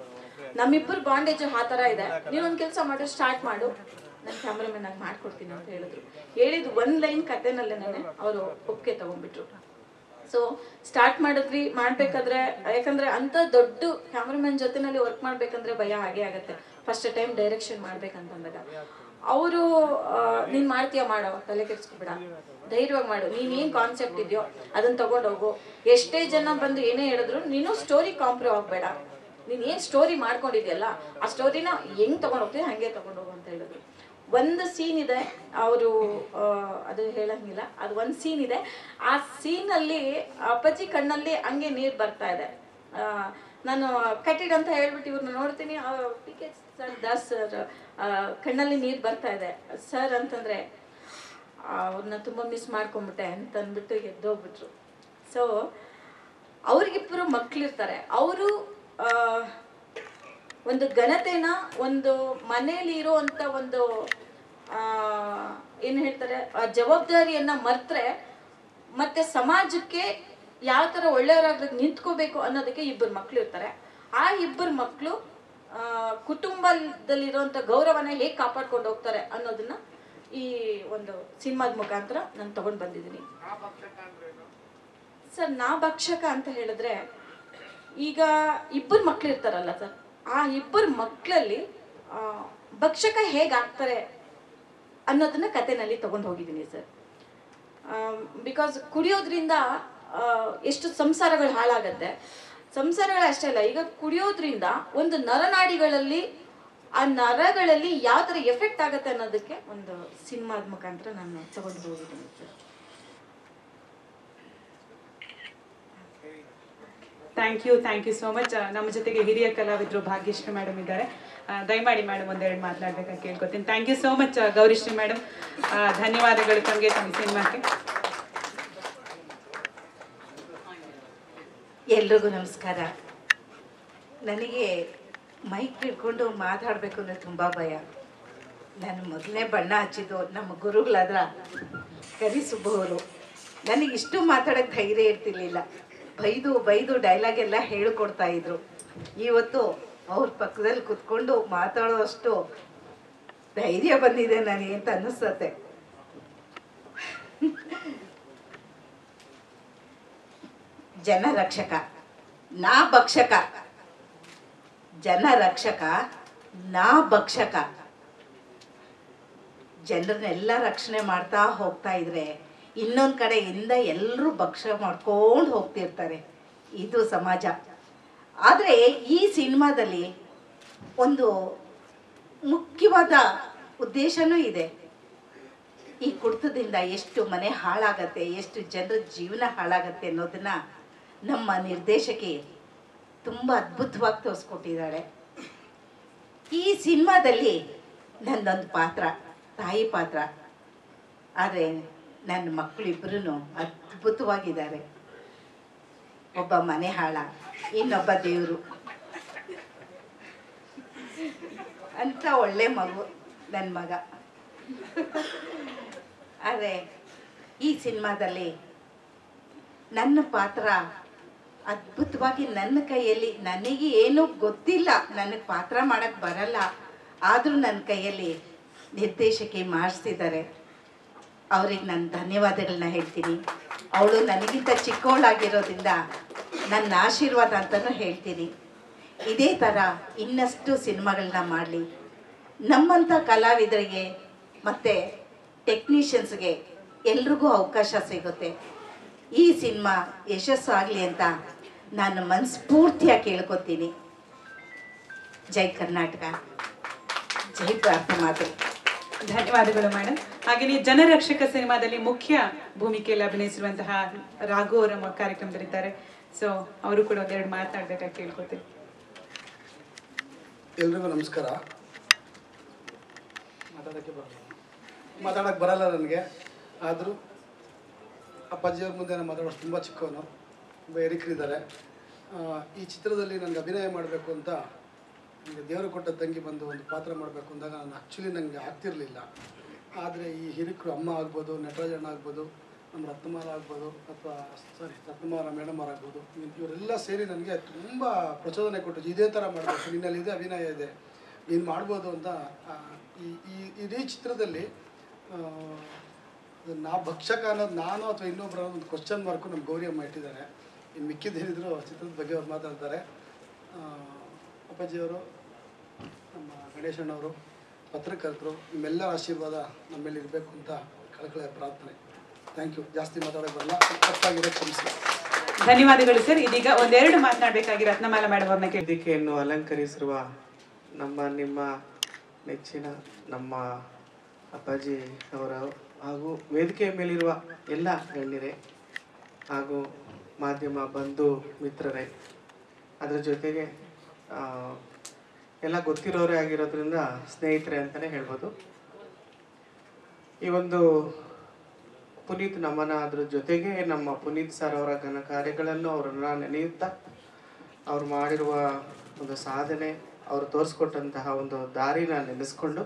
Speaker 5: ನಮ್ಮಿಬ್ಬರು ಬಾಂಡೇಜ್ ಆ ಥರ ಇದೆ. ನೀವೊಂದು ಕೆಲಸ ಮಾಡೋ ಸ್ಟಾರ್ಟ್ ಮಾಡು. ನಾನು ಕ್ಯಾಮ್ರಾಮನ್ ಆಗಿ ಮಾಡ್ಕೊಡ್ತೀನಿ ಅಂತ ಹೇಳಿದ್ರು. ಹೇಳಿದ ಒಂದು ಲೈನ್ ಕತೆನಲ್ಲೇ ಅವರು ಒಪ್ಪಿಗೆ ತಗೊಂಡ್ಬಿಟ್ರು. ಸೊ ಸ್ಟಾರ್ಟ್ ಮಾಡಿದ್ವಿ, ಮಾಡ್ಬೇಕಾದ್ರೆ, ಯಾಕಂದ್ರೆ ಅಂತ ದೊಡ್ಡ ಕ್ಯಾಮ್ರಾಮನ್ ಜೊತೆನಲ್ಲಿ ವರ್ಕ್ ಮಾಡ್ಬೇಕಂದ್ರೆ ಭಯ ಹಾಗೆ ಆಗತ್ತೆ. ಫಸ್ಟ್ ಟೈಮ್ ಡೈರೆಕ್ಷನ್ ಮಾಡ್ಬೇಕಂತಂದಾಗ. ಅವರು ನೀನ್ ಮಾಡ್ತೀಯ ಮಾಡೋ, ತಲೆ ಕೆಡ್ಸ್ಕೊಬೇಡ. ಧೈರ್ಯವಾಗಿ ಮಾಡು. ನೀನ್ ಏನ್ ಕಾನ್ಸೆಪ್ಟ್ ಇದೆಯೋ ಅದನ್ನ ತಗೊಂಡೋಗು ಎಷ್ಟೇ ಜನ ಬಂದು ಏನೇ ಹೇಳಿದ್ರು, ನೀನು ಸ್ಟೋರಿ ಕಾಂಪ್ರೂವ್ ಆಗ್ಬೇಡ. ನೀನ್ ಏನ್ ಸ್ಟೋರಿ ಮಾಡ್ಕೊಂಡಿದ್ಯಲ್ಲ, ಆ ಸ್ಟೋರಿನ ಹೆಂಗ್ ತಗೊಂಡೋಗ್ತೀನಿ ಹಂಗೆ ತಗೊಂಡೋಗು ಅಂತ ಹೇಳಿದ್ರು. ಒಂದು ಸೀನ್ ಇದೆ, ಅವರು ಅದು ಹೇಳಂಗಿಲ್ಲ, ಅದು ಒಂದು ಸೀನ್ ಇದೆ. ಆ ಸೀನಲ್ಲಿ ಅಪ್ಪಾಜಿ ಕಣ್ಣಲ್ಲಿ ಹಂಗೆ ನೀರು ಬರ್ತಾ ಇದೆ. ನಾನು ಕಟ್ಟಿಡ್ ಅಂತ ಹೇಳ್ಬಿಟ್ಟು ಇವ್ರನ್ನ ನೋಡ್ತೀನಿ. P K sir Das sir ಕಣ್ಣಲ್ಲಿ ನೀರು ಬರ್ತಾ ಇದೆ. ಸರ್ ಅಂತಂದ್ರೆ ಅವ್ರನ್ನ ತುಂಬ ಮಿಸ್ ಮಾಡ್ಕೊಂಬಿಟ್ಟೆ ಅಂತ ಅಂದ್ಬಿಟ್ಟು ಎದ್ದೋಗ್ಬಿಟ್ರು. ಸೊ ಅವ್ರಿಗಿಬ್ಬರು ಮಕ್ಕಳಿರ್ತಾರೆ ಅವರು ಒಂದು ಘನತೆನ ಒಂದು ಮನೇಲಿ ಇರುವಂತ ಒಂದು ಏನು ಹೇಳ್ತಾರೆ, ಆ ಜವಾಬ್ದಾರಿಯನ್ನ ಮರ್ತ್ರೆ ಮತ್ತೆ ಸಮಾಜಕ್ಕೆ ಯಾವ ಥರ ಒಳ್ಳೆಯವರಾಗ ನಿಂತ್ಕೋಬೇಕು ಅನ್ನೋದಕ್ಕೆ ಇಬ್ಬರು ಮಕ್ಕಳು ಇರ್ತಾರೆ. ಆ ಇಬ್ಬರು ಮಕ್ಕಳು ಕುಟುಂಬದಲ್ಲಿರುವಂತ ಗೌರವನ ಹೇಗೆ ಕಾಪಾಡ್ಕೊಂಡು ಹೋಗ್ತಾರೆ ಅನ್ನೋದನ್ನ ಈ ಒಂದು ಸಿನಿಮಾದ ಮುಖಾಂತರ ನಾನು ತಗೊಂಡ್ ಬಂದಿದ್ದೀನಿ. ಸರ್, ನಾ ಭಕ್ಷಕ ಅಂತ ಹೇಳಿದ್ರೆ ಈಗ ಇಬ್ಬರು ಮಕ್ಕಳು ಇರ್ತಾರಲ್ಲ ಸರ್. ಆ ಇಬ್ಬರು ಮಕ್ಕಳಲ್ಲಿ ಭಕ್ಷಕ ಹೇಗಾಗ್ತಾರೆ ಅನ್ನೋದನ್ನ ಕತೆನಲ್ಲಿ ತಗೊಂಡು ಹೋಗಿದ್ದೀನಿ ಸರ್. ಬಿಕಾಸ್ ಕುಡಿಯೋದ್ರಿಂದ ಎಷ್ಟು ಸಂಸಾರಗಳು ಹಾಳಾಗತ್ತೆ. ಸಂಸಾರಗಳು ಅಷ್ಟೇ ಅಲ್ಲ, ಈಗ ಕುಡಿಯೋದ್ರಿಂದ ಒಂದು ನರನಾಡಿಗಳಲ್ಲಿ, ಆ ನರಗಳಲ್ಲಿ ಯಾವ ಥರ ಎಫೆಕ್ಟ್ ಆಗುತ್ತೆ ಅನ್ನೋದಕ್ಕೆ ಒಂದು ಸಿನಿಮಾದ ಮುಖಾಂತರ ನಾನು ತಗೊಂಡು ಹೋಗಿದ್ದೀನಿ sir.
Speaker 1: Thank you thank you so much ನಮ್ಮ ಜೊತೆಗೆ ಹಿರಿಯ ಕಲಾವಿದರು ಭಾಗ್ಯಶ್ರೀ ಮೇಡಮ್ ಇದ್ದಾರೆ. ದಯಮಾಡಿ ಮೇಡಮ್ ಒಂದೆರಡು ಮಾತನಾಡ್ಬೇಕಂತ ಕೇಳ್ಕೊತೀನಿ. Thank you so much Gaurishree madam ಧನ್ಯವಾದಗಳು ತಮಗೆ ತಮ್ಮ ಸಿನಿಮಾಕ್ಕೆ.
Speaker 6: ಎಲ್ರಿಗೂ ನಮಸ್ಕಾರ. ನನಗೆ ಮೈಕ್ ಹಿಡ್ಕೊಂಡು ಮಾತಾಡಬೇಕು ಅಂದರೆ ತುಂಬ ಭಯ. ನಾನು ಮೊದಲನೇ ಬಣ್ಣ ಹಚ್ಚಿದ್ದು ನಮ್ಮ ಗುರುಗಳಾದ್ರ ಕರಿ ನನಗಿಷ್ಟು ನನಗೆ ಇಷ್ಟು ಮಾತಾಡೋಕ್ಕೆ ಧೈರ್ಯ ಇರ್ತಿರ್ಲಿಲ್ಲ. ಬೈದು ಬೈದು ಡೈಲಾಗ್ ಎಲ್ಲ ಹೇಳಿಕೊಡ್ತಾ ಇದ್ರು. ಇವತ್ತು ಅವ್ರ ಪಕ್ಕದಲ್ಲಿ ಕುತ್ಕೊಂಡು ಮಾತಾಡೋಷ್ಟು ಧೈರ್ಯ ಬಂದಿದೆ ನನಗೆ ಅಂತ ಅನ್ನಿಸ್ತತೆ. ಜನ ರಕ್ಷಕ, ನಾ ಭಕ್ಷಕ. ಜನ ರಕ್ಷಕ, ನಾ ಭಕ್ಷಕ. ಜನರನ್ನೆಲ್ಲ ರಕ್ಷಣೆ ಮಾಡ್ತಾ ಹೋಗ್ತಾ ಇದ್ರೆ ಇನ್ನೊಂದು ಕಡೆಯಿಂದ ಎಲ್ಲರೂ ಭಕ್ಷ್ಯ ಮಾಡ್ಕೊಂಡು ಹೋಗ್ತಿರ್ತಾರೆ. ಇದು ಸಮಾಜ. ಆದರೆ ಈ ಸಿನಿಮಾದಲ್ಲಿ ಒಂದು ಮುಖ್ಯವಾದ ಉದ್ದೇಶನೂ ಇದೆ. ಈ ಕುಡಿತದಿಂದ ಎಷ್ಟು ಮನೆ ಹಾಳಾಗತ್ತೆ, ಎಷ್ಟು ಜನರ ಜೀವನ ಹಾಳಾಗತ್ತೆ ಅನ್ನೋದನ್ನ ನಮ್ಮ ನಿರ್ದೇಶಕಿ ತುಂಬ ಅದ್ಭುತವಾಗಿ ತೋರಿಸ್ಕೊಟ್ಟಿದ್ದಾಳೆ. ಈ ಸಿನಿಮಾದಲ್ಲಿ ನಂದೊಂದು ಪಾತ್ರ, ತಾಯಿ ಪಾತ್ರ. ಆದರೆ ನನ್ನ ಮಕ್ಕಳಿಬ್ಬರೂ ಅದ್ಭುತವಾಗಿದ್ದಾರೆ. ಒಬ್ಬ ಮನೆ ಹಾಳ, ಇನ್ನೊಬ್ಬ ದೇವರು. ಅಂತ ಒಳ್ಳೆ ಮಗು ನನ್ನ ಮಗ. ಆದರೆ ಈ ಸಿನಿಮಾದಲ್ಲಿ ನನ್ನ ಪಾತ್ರ ಅದ್ಭುತವಾಗಿ ನನ್ನ ಕೈಯಲ್ಲಿ ನನಗೆ ಏನೂ ಗೊತ್ತಿಲ್ಲ. ನನಗೆ ಪಾತ್ರ ಮಾಡೋಕ್ಕೆ ಬರಲ್ಲ. ಆದರೂ ನನ್ನ ಕೈಯಲ್ಲಿ ನಿರ್ದೇಶಕಿ ಮಾಡಿಸ್ತಿದ್ದಾರೆ. ಅವ್ರಿಗೆ ನಾನು ಧನ್ಯವಾದಗಳನ್ನ ಹೇಳ್ತೀನಿ. ಅವಳು ನನಗಿಂತ ಚಿಕ್ಕವಳಾಗಿರೋದ್ರಿಂದ ನನ್ನ ಆಶೀರ್ವಾದ ಅಂತಲೂ ಹೇಳ್ತೀನಿ. ಇದೇ ಥರ ಇನ್ನಷ್ಟು ಸಿನಿಮಾಗಳನ್ನ ಮಾಡಲಿ. ನಮ್ಮಂಥ ಕಲಾವಿದರಿಗೆ ಮತ್ತು ಟೆಕ್ನಿಷಿಯನ್ಸ್ಗೆ ಎಲ್ರಿಗೂ ಅವಕಾಶ ಸಿಗುತ್ತೆ. ಈ ಸಿನಿಮಾ ಯಶಸ್ಸು ಆಗಲಿ ಅಂತ ನಾನು ಮನಸ್ಫೂರ್ತಿಯಾಗಿ ಕೇಳ್ಕೊತೀನಿ. ಜೈ ಕರ್ನಾಟಕ. ಜೈ ಪ್ರಾರ್ಥ
Speaker 1: ಧನ್ಯವಾದಗಳು ಮೇಡಮ್ ಹಾಗೆಯೇ ಜನರಕ್ಷಕ ಸಿನಿಮಾದಲ್ಲಿ ಮುಖ್ಯ ಭೂಮಿಕೆಯಲ್ಲಿ ಅಭಿನಯಿಸಿರುವಂತಹ ರಾಘು ಅವರ ಕಾರ್ಯಕ್ರಮದಲ್ಲಿದ್ದಾರೆ. ಸೊ ಅವರು ಕೂಡ ಒಂದೆರಡು ಮಾತಾಡ್ಬೇಕಾಗಿ ಕೇಳ್ಕೊತೀನಿ.
Speaker 7: ಎಲ್ರಿಗೂ ನಮಸ್ಕಾರ. ಮಾತಾಡೋಕ್ಕೆ ಬರಲ್ಲ. ಬರಲ್ಲ ನನಗೆ. ಆದರೂ ಅಪ್ಪಾಜಿಯವ್ರ ಮುಂದೆ ನಾನು ಮಾತಾಡೋಷ್ಟು ತುಂಬ ಚಿಕ್ಕವನು, ತುಂಬ ಎರಿಕರಿದ್ದಾರೆ ಈ ಚಿತ್ರದಲ್ಲಿ ನನಗೆ ಅಭಿನಯ ಮಾಡಬೇಕು ಅಂತ ನನಗೆ ದೇವರು ಕೊಟ್ಟ ತಂಗಿ ಬಂದು ಒಂದು ಪಾತ್ರ ಮಾಡಬೇಕು ಅಂದಾಗ ನಾನು ಆ್ಯಕ್ಚುಲಿ ನನಗೆ ಆಗ್ತಿರಲಿಲ್ಲ. ಆದರೆ ಈ ಹಿರಿಕರು ಅಮ್ಮ ಆಗ್ಬೋದು, ನಟರಾಜಣ್ಣ ಆಗ್ಬೋದು, ನಮ್ಮ ರತ್ನಮಾರ ಆಗ್ಬೋದು, ಅಥವಾ ಸಾರಿ ರತ್ನಮಾರ ಮೇಡಮ್ ಆಗ್ಬೋದು ಇವರೆಲ್ಲ ಸೇರಿ ನನಗೆ ತುಂಬ ಪ್ರಚೋದನೆ ಕೊಟ್ಟು ಇದೇ ಥರ ಮಾಡಬೇಕು ನಿನ್ನಲ್ಲಿ ಇದೆ ಅಭಿನಯ ಇದೆ, ನೀನು ಮಾಡ್ಬೋದು ಅಂತ ಈ ಈ ಇಡೀ ಚಿತ್ರದಲ್ಲಿ ನಾ ಭಕ್ಷಕ ಅನ್ನೋದು ನಾನು ಅಥವಾ ಇನ್ನೊಬ್ಬರ ಒಂದು ಕ್ವಶನ್ ಮಾರ್ಕು ನಮ್ಮ ಗೌರಿ ಅಮ್ಮ ಇಟ್ಟಿದ್ದಾರೆ. ಇನ್ನು ಮಿಕ್ಕಿದ್ದೇನಿದ್ರು ಚಿತ್ರದ ಬಗ್ಗೆ ಅವ್ರು ಮಾತಾಡ್ತಾರೆ. ಅಪ್ಪಾಜಿಯವರು, ನಮ್ಮ ಗಣೇಶಣ್ಣವರು ಪತ್ರಕರ್ತರು ನಿಮ್ಮೆಲ್ಲರ ಆಶೀರ್ವಾದ ನಮ್ಮಲ್ಲಿ ಮೇಲೆ ಇರಬೇಕು ಅಂತ ಕಳಕಳಿಯ ಪ್ರಾರ್ಥನೆ. ಥ್ಯಾಂಕ್ ಯು ಜಾಸ್ತಿ ಮಾತಾಡೋಕೆ ಬರಲ್ಲ ತಪ್ಪಾಗಿರೋ ಕ್ಷಮಿಸಿ.
Speaker 1: ಧನ್ಯವಾದಗಳು ಸರ್. ಇದೀಗ ಒಂದೆರಡು ಮಾತನಾಡಬೇಕಾಗಿ ರತ್ನಮಾಲ ಮೇಡಮ್ ಅವ್ರನ್ನ
Speaker 8: ವೇದಿಕೆಯನ್ನು ಅಲಂಕರಿಸಿರುವ ನಮ್ಮ ನಿಮ್ಮ ನೆಚ್ಚಿನ ನಮ್ಮ ಅಪ್ಪಾಜಿ ಅವರ ಹಾಗೂ ವೇದಿಕೆಯ ಮೇಲಿರುವ ಎಲ್ಲ ಗಣ್ಯರೇ ಹಾಗೂ ಮಾಧ್ಯಮ ಬಂಧು ಮಿತ್ರರೇ ಅದರ ಜೊತೆಗೆ ಆ, ಎಲ್ಲ ಗೊತ್ತಿರೋರೇ ಆಗಿರೋದ್ರಿಂದ ಸ್ನೇಹಿತರೆ ಅಂತಲೇ ಹೇಳ್ಬೋದು. ಈ ಒಂದು ಪುನೀತ್ ನಮನ ಅದ್ರ ಜೊತೆಗೆ ನಮ್ಮ ಪುನೀತ್ ಸರ್ ಅವರ ಘನ ಕಾರ್ಯಗಳನ್ನು ಅವರನ್ನ ನೆನೆಯುತ್ತಾ ಅವ್ರು ಮಾಡಿರುವ ಒಂದು ಸಾಧನೆ, ಅವರು ತೋರಿಸ್ಕೊಟ್ಟಂತಹ ಒಂದು ದಾರಿನ ನೆನೆಸ್ಕೊಂಡು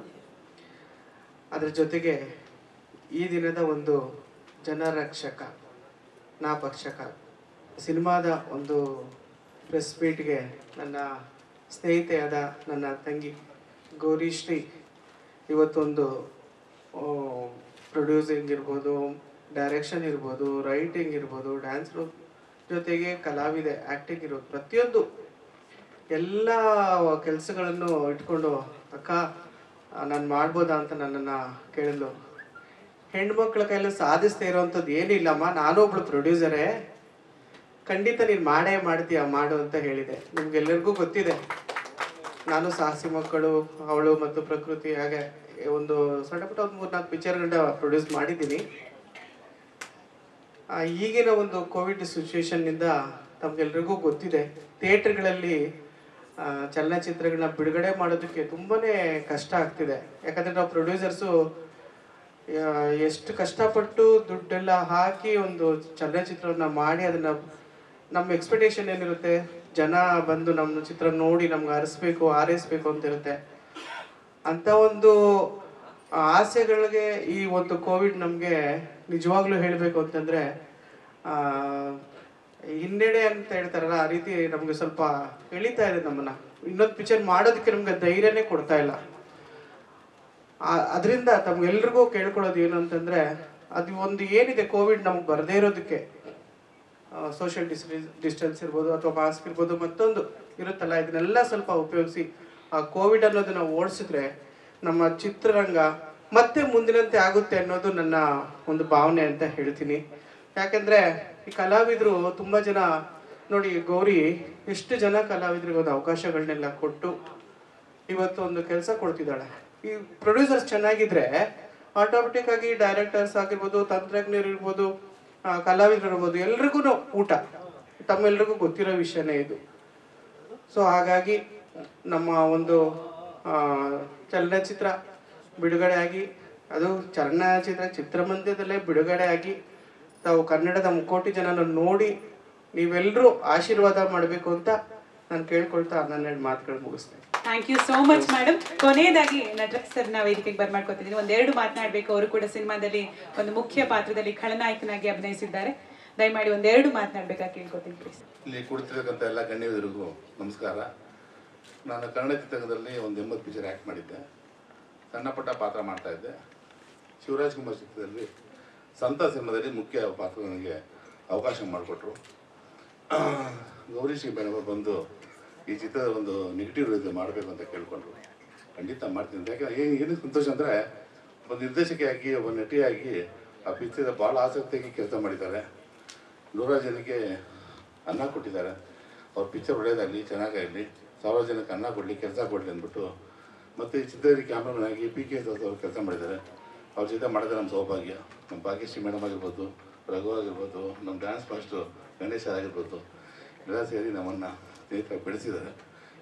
Speaker 8: ಅದ್ರ ಜೊತೆಗೆ ಈ ದಿನದ ಒಂದು ಜನರಕ್ಷಕ, ನಾಪಕ್ಷಕ ಸಿನಿಮಾದ ಒಂದು ಪ್ರೆಸ್ ಮೀಟ್ಗೆ ನನ್ನ ಸ್ನೇಹಿತೆಯಾದ ನನ್ನ ತಂಗಿ ಗೌರಿಶ್ರೀ ಇವತ್ತೊಂದು ಪ್ರೊಡ್ಯೂಸಿಂಗ್ ಇರ್ಬೋದು ಡೈರೆಕ್ಷನ್ ಇರ್ಬೋದು ರೈಟಿಂಗ್ ಇರ್ಬೋದು ಡ್ಯಾನ್ಸ್ ಜೊತೆಗೆ ಕಲಾವಿದೆ ಆ್ಯಕ್ಟಿಂಗ್ ಇರೋದು ಪ್ರತಿಯೊಂದು ಎಲ್ಲ ಕೆಲಸಗಳನ್ನು ಇಟ್ಕೊಂಡು, ಅಕ್ಕ, ನಾನು ಮಾಡ್ಬೋದಾ ಅಂತ ನನ್ನನ್ನು ಕೇಳಿದ್ಲು. ಹೆಣ್ಮಕ್ಳ ಕೈಯಲ್ಲಿ ಸಾಧಿಸ್ತಾ ಇರೋವಂಥದ್ದು ಏನಿಲ್ಲಮ್ಮ, ನಾನು ಒಬ್ಳು ಪ್ರೊಡ್ಯೂಸರೇ ಖಂಡಿತ ನೀನು ಮಾಡೇ ಮಾಡ್ತೀಯ, ಮಾಡು ಅಂತ ಹೇಳಿದೆ. ನಿಮ್ಗೆಲ್ಲರಿಗೂ ಗೊತ್ತಿದೆ. ನಾನು ಸಾಹಸಿ ಮಕ್ಕಳು, ಅವಳು ಮತ್ತು ಪ್ರಕೃತಿ, ಹಾಗೆ ಒಂದು ಸಣ್ಣ ಪುಟ್ಟ ಒಂದು ಮೂರ್ನಾಲ್ಕು ಪಿಕ್ಚರ್ಗಳನ್ನ ಪ್ರೊಡ್ಯೂಸ್ ಮಾಡಿದ್ದೀನಿ. ಈಗಿನ ಒಂದು ಕೋವಿಡ್ ಸಿಚುವೇಶನ್ನಿಂದ ತಮ್ಗೆಲ್ರಿಗೂ ಗೊತ್ತಿದೆ. ಥಿಯೇಟ್ರ್ಗಳಲ್ಲಿ ಚಲನಚಿತ್ರಗಳನ್ನ ಬಿಡುಗಡೆ ಮಾಡೋದಕ್ಕೆ ತುಂಬಾನೇ ಕಷ್ಟ ಆಗ್ತಿದೆ. ಯಾಕಂದ್ರೆ ನಾವು ಪ್ರೊಡ್ಯೂಸರ್ಸು ಎಷ್ಟು ಕಷ್ಟಪಟ್ಟು ದುಡ್ಡೆಲ್ಲ ಹಾಕಿ ಒಂದು ಚಲನಚಿತ್ರವನ್ನ ಮಾಡಿ ಅದನ್ನ ನಮ್ಮ ಎಕ್ಸ್ಪೆಕ್ಟೇಷನ್ ಏನಿರುತ್ತೆ? ಜನ ಬಂದು ನಮ್ಮ ಚಿತ್ರ ನೋಡಿ ನಮ್ಗೆ ಹರಿಸ್ಬೇಕು ಹಾರೈಸ್ಬೇಕು ಅಂತ ಇರುತ್ತೆ ಅಂತ ಒಂದು ಆಸೆಗಳಿಗೆ ಈ ಒಂದು ಕೋವಿಡ್ ನಮಗೆ ನಿಜವಾಗ್ಲೂ ಹೇಳಬೇಕು ಅಂತಂದ್ರೆ ಹಿನ್ನಡೆ ಅಂತ ಹೇಳ್ತಾರಲ್ಲ, ಆ ರೀತಿ ನಮಗೆ ಸ್ವಲ್ಪ ಎಳಿತಾ ಇದೆ ನಮ್ಮನ್ನ. ಇನ್ನೊಂದು ಪಿಕ್ಚರ್ ಮಾಡೋದಕ್ಕೆ ನಮ್ಗೆ ಧೈರ್ಯನೇ ಕೊಡ್ತಾ ಇಲ್ಲ. ಅದರಿಂದ ತಮ್ಗೆಲ್ರಿಗೂ ಕೇಳ್ಕೊಳ್ಳೋದು ಏನು ಅಂತಂದ್ರೆ ಅದು ಒಂದು ಏನಿದೆ ಕೋವಿಡ್ ನಮ್ಗೆ ಬರದೇ ಇರೋದಕ್ಕೆ. ಸೋಷಿಯಲ್ ಡಿಸ್ಟೆನ್ಸ್ ಇರ್ಬೋದು ಅಥವಾ ಮಾಸ್ಕ್ ಇರ್ಬೋದು, ಮತ್ತೊಂದು ಇರುತ್ತಲ್ಲ, ಇದನ್ನೆಲ್ಲ ಸ್ವಲ್ಪ ಉಪಯೋಗಿಸಿ, ಆ ಕೋವಿಡ್ ಅನ್ನೋದನ್ನು ಓಡಿಸಿದ್ರೆ ನಮ್ಮ ಚಿತ್ರರಂಗ ಮತ್ತೆ ಮುಂದಿನಂತೆ ಆಗುತ್ತೆ ಅನ್ನೋದು ನನ್ನ ಒಂದು ಭಾವನೆ ಅಂತ ಹೇಳ್ತೀನಿ. ಯಾಕಂದ್ರೆ ಈ ಕಲಾವಿದರು ತುಂಬಾ ಜನ, ನೋಡಿ ಗೌರಿ ಎಷ್ಟು ಜನ ಕಲಾವಿದರಿಗೆ ಒಂದು ಅವಕಾಶಗಳನ್ನೆಲ್ಲ ಕೊಟ್ಟು ಇವತ್ತು ಒಂದು ಕೆಲಸ ಕೊಡ್ತಿದ್ದಾಳೆ. ಈ ಪ್ರೊಡ್ಯೂಸರ್ಸ್ ಚೆನ್ನಾಗಿದ್ರೆ ಆಟೋಮೆಟಿಕ್ ಆಗಿ ಡೈರೆಕ್ಟರ್ಸ್ ಆಗಿರ್ಬೋದು, ತಂತ್ರಜ್ಞರು ಇರ್ಬೋದು ಆ, ಕಲಾವಿದರು ಇರ್ಬೋದು ಎಲ್ರಿಗೂ ಊಟ. ತಮ್ಮೆಲ್ರಿಗೂ ಗೊತ್ತಿರೋ ವಿಷಯನೇ ಇದು. ಸೊ ಹಾಗಾಗಿ ನಮ್ಮ ಒಂದು ಚಲನಚಿತ್ರ ಬಿಡುಗಡೆ ಆಗಿ ಅದು ಚಲನಚಿತ್ರ ಚಿತ್ರಮಂದಿರದಲ್ಲೇ ಬಿಡುಗಡೆ ಆಗಿ ತಾವು ಕನ್ನಡದ ಮುಕ್ಕೋಟಿ ಜನನ ನೋಡಿ ನೀವೆಲ್ಲರೂ ಆಶೀರ್ವಾದ ಮಾಡಬೇಕು ಅಂತ ನಾನು ಕೇಳ್ಕೊಳ್ತಾ ನನ್ನೆರಡು ಮಾತುಗಳು ಮುಗಿಸ್ತೇನೆ.
Speaker 1: Thank you so much madam ಕೊನೆಯದಾಗಿ ನಟರಾಜ್ ಸರ್ನ ವೇದಿಕೆಗೆ ಬರ್ಮಾಡ್ಕೊತಿದ್ದೀನಿ. ಒಂದೆರಡು ಮಾತನಾಡಬೇಕು. ಅವರು ಕೂಡ ಸಿನಿಮಾದಲ್ಲಿ ಒಂದು ಮುಖ್ಯ ಪಾತ್ರದಲ್ಲಿ ಖಳನಾಯಕನಾಗಿ ಅಭಿನಯಿಸಿದ್ದಾರೆ. ದಯಮಾಡಿ ಒಂದೆರಡು ಮಾತನಾಡ್ಬೇಕಾಗಿ ಕೇಳ್ಕೊತೀನಿ ಪ್ಲೀಸ್
Speaker 9: ಇಲ್ಲಿ ಕುಳಿತಿರ್ತಕ್ಕಂಥ ಎಲ್ಲ ಗಣ್ಯರಿಗೂ ನಮಸ್ಕಾರ. ನಾನು ಕನ್ನಡ ಚಿತ್ರದಲ್ಲಿ ಒಂದು ಎಂಬತ್ತು ಪಿಕ್ಚರ್ ಆ್ಯಕ್ಟ್ ಮಾಡಿದ್ದೆ. ಸಣ್ಣ ಪುಟ್ಟ ಪಾತ್ರ ಮಾಡ್ತಾ ಇದ್ದೆ. ಶಿವರಾಜ್ ಕುಮಾರ್ ಚಿತ್ರದಲ್ಲಿ ಸಂತ ಸಿನಿಮಾದಲ್ಲಿ ಮುಖ್ಯ ಪಾತ್ರ ನನಗೆ ಅವಕಾಶ ಮಾಡಿಕೊಟ್ರು. ಗೌರಿ ಶ್ರೀ ಬೆಳವರು ಬಂದು ಈ ಚಿತ್ರದ ಒಂದು ನೆಗೆಟಿವ್ ರೀತಿ ಮಾಡಬೇಕು ಅಂತ ಕೇಳ್ಕೊಂಡ್ರು. ಖಂಡಿತ ಮಾಡ್ತೀನಿ. ಯಾಕಂದ್ರೆ ಏನು ಸಂತೋಷ ಅಂದರೆ ಒಬ್ಬ ನಿರ್ದೇಶಕಿಯಾಗಿ, ಒಬ್ಬ ನಟಿಯಾಗಿ ಆ ಪಿಕ್ಚರ್ ಭಾಳ ಆಸಕ್ತಿಯಾಗಿ ಕೆಲಸ ಮಾಡಿದ್ದಾರೆ. ನೂರಾರು ಜನಕ್ಕೆ ಅನ್ನ ಕೊಟ್ಟಿದ್ದಾರೆ. ಅವ್ರ ಪಿಕ್ಚರ್ ಒಳ್ಳೆಯದಾಗಲಿ, ಚೆನ್ನಾಗಾಗಲಿ ಸಾವಿರ ಜನಕ್ಕೆ ಅನ್ನ ಕೊಡಲಿ, ಕೆಲಸ ಕೊಡಲಿ ಅಂದ್ಬಿಟ್ಟು ಮತ್ತು ಈ ಚಿತ್ರದಲ್ಲಿ ಕ್ಯಾಮ್ರಾಮನ್ ಆಗಿ ಪಿ ಕೆ ಎಸ್ ಅವರು ಕೆಲಸ ಮಾಡಿದ್ದಾರೆ. ಅವ್ರ ಜೊತೆ ಮಾಡಿದ್ರೆ ನಮ್ಮ ಸೌಭಾಗ್ಯ. ನಮ್ಮ ಭಾಗ್ಯಶ್ರೀ ಮೇಡಮ್ ಆಗಿರ್ಬೋದು, ರಘು ಆಗಿರ್ಬೋದು, ನಮ್ಮ ಡ್ಯಾನ್ಸ್ ಮಾಸ್ಟ್ರು ಗಣೇಶ ಆಗಿರ್ಬೋದು, ಎಲ್ಲ ಸೇರಿ ನಮ್ಮನ್ನು ಸ್ನೇಹಿತರಾಗಿ ಬೆಳೆಸಿದ್ದಾರೆ.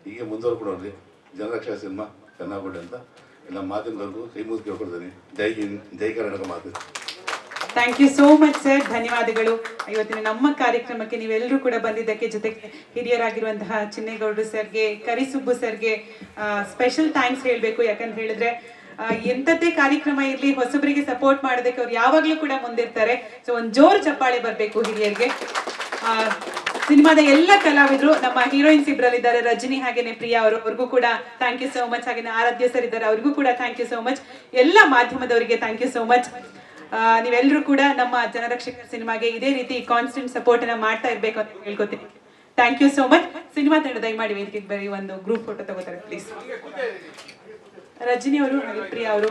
Speaker 9: ಹೀಗೆ ಮುಂದುವರ್ಕೊಂಡು ಜನರಕ್ಷಾ ಸಿನಿಮಾ ಚೆನ್ನಾಗಿ ಅಂತ ಎಲ್ಲ ಮಾಧ್ಯಮದವ್ರಿಗೂ ಕೈ ಮುಗಿದು ಕೇಳ್ಕೊಳ್ತೀನಿ. ಜೈ ಹಿಂದ್, ಜೈ ಕರ್ನಾಟಕ ಮಾತು.
Speaker 1: Thank you so much sir ಧನ್ಯವಾದಗಳು. ಇವತ್ತಿನ ನಮ್ಮ ಕಾರ್ಯಕ್ರಮಕ್ಕೆ ನೀವೆಲ್ಲರೂ ಕೂಡ ಬಂದಿದ್ದಕ್ಕೆ ಜೊತೆಗೆ ಹಿರಿಯರಾಗಿರುವಂತಹ ಚಿನ್ನೇಗೌಡರು ಸರ್ಗೆ, ಕರಿಸುಬ್ಬು ಸರ್ಗೆ ಸ್ಪೆಷಲ್ ಥ್ಯಾಂಕ್ಸ್ ಹೇಳಬೇಕು. ಯಾಕಂತ ಹೇಳಿದ್ರೆ ಎಂಥದ್ದೇ ಕಾರ್ಯಕ್ರಮ ಇರಲಿ, ಹೊಸಬರಿಗೆ ಸಪೋರ್ಟ್ ಮಾಡೋದಕ್ಕೆ ಅವ್ರು ಯಾವಾಗಲೂ ಕೂಡ ಮುಂದಿರ್ತಾರೆ. ಸೊ ಒಂದು ಜೋರು ಚಪ್ಪಾಳೆ ಬರಬೇಕು ಹಿರಿಯರಿಗೆ. ಸಿನಿಮಾದ ಎಲ್ಲ ಕಲಾವಿದರು ನಮ್ಮ ಹೀರೋಯಿನ್ಸ್ ಇಬ್ಬರಲ್ಲಿದ್ದಾರೆ ರಜನಿ ಹಾಗೇನೆ ಪ್ರಿಯಾ ಅವರು, ಅವ್ರಿಗೂ ಕೂಡ ಥ್ಯಾಂಕ್ ಯು ಸೋ ಮಚ್ ಹಾಗೇನೆ ಆರಾಧ್ಯ ಸರ್ ಇದ್ದಾರೆ, ಅವ್ರಿಗೂ ಕೂಡ ಥ್ಯಾಂಕ್ ಯು ಸೋ ಮಚ್ ಎಲ್ಲ ಮಾಧ್ಯಮದವರಿಗೆ ಥ್ಯಾಂಕ್ ಯು ಸೋ ಮಚ್ ನೀವೆಲ್ಲರೂ ಕೂಡ ನಮ್ಮ ಜನರಕ್ಷಕ ಸಿನಿಮಾಗೆ ಇದೇ ರೀತಿ ಕಾನ್ಸ್ಟೆಂಟ್ ಸಪೋರ್ಟ್ ಅನ್ನ ಮಾಡ್ತಾ ಇರಬೇಕು ಅಂತ ಹೇಳ್ಕೊತೀನಿ. Thank you so much cinema ತಂಡ ದಯಮಾಡಿ ವೇದಿಕೆಗೆ ಬರೀ ಒಂದು ಗ್ರೂಪ್ ಫೋಟೋ ತಗೋತಾರೆ ಪ್ಲೀಸ್ ರಜನಿ ಅವರು ಪ್ರಿಯಾ ಅವರು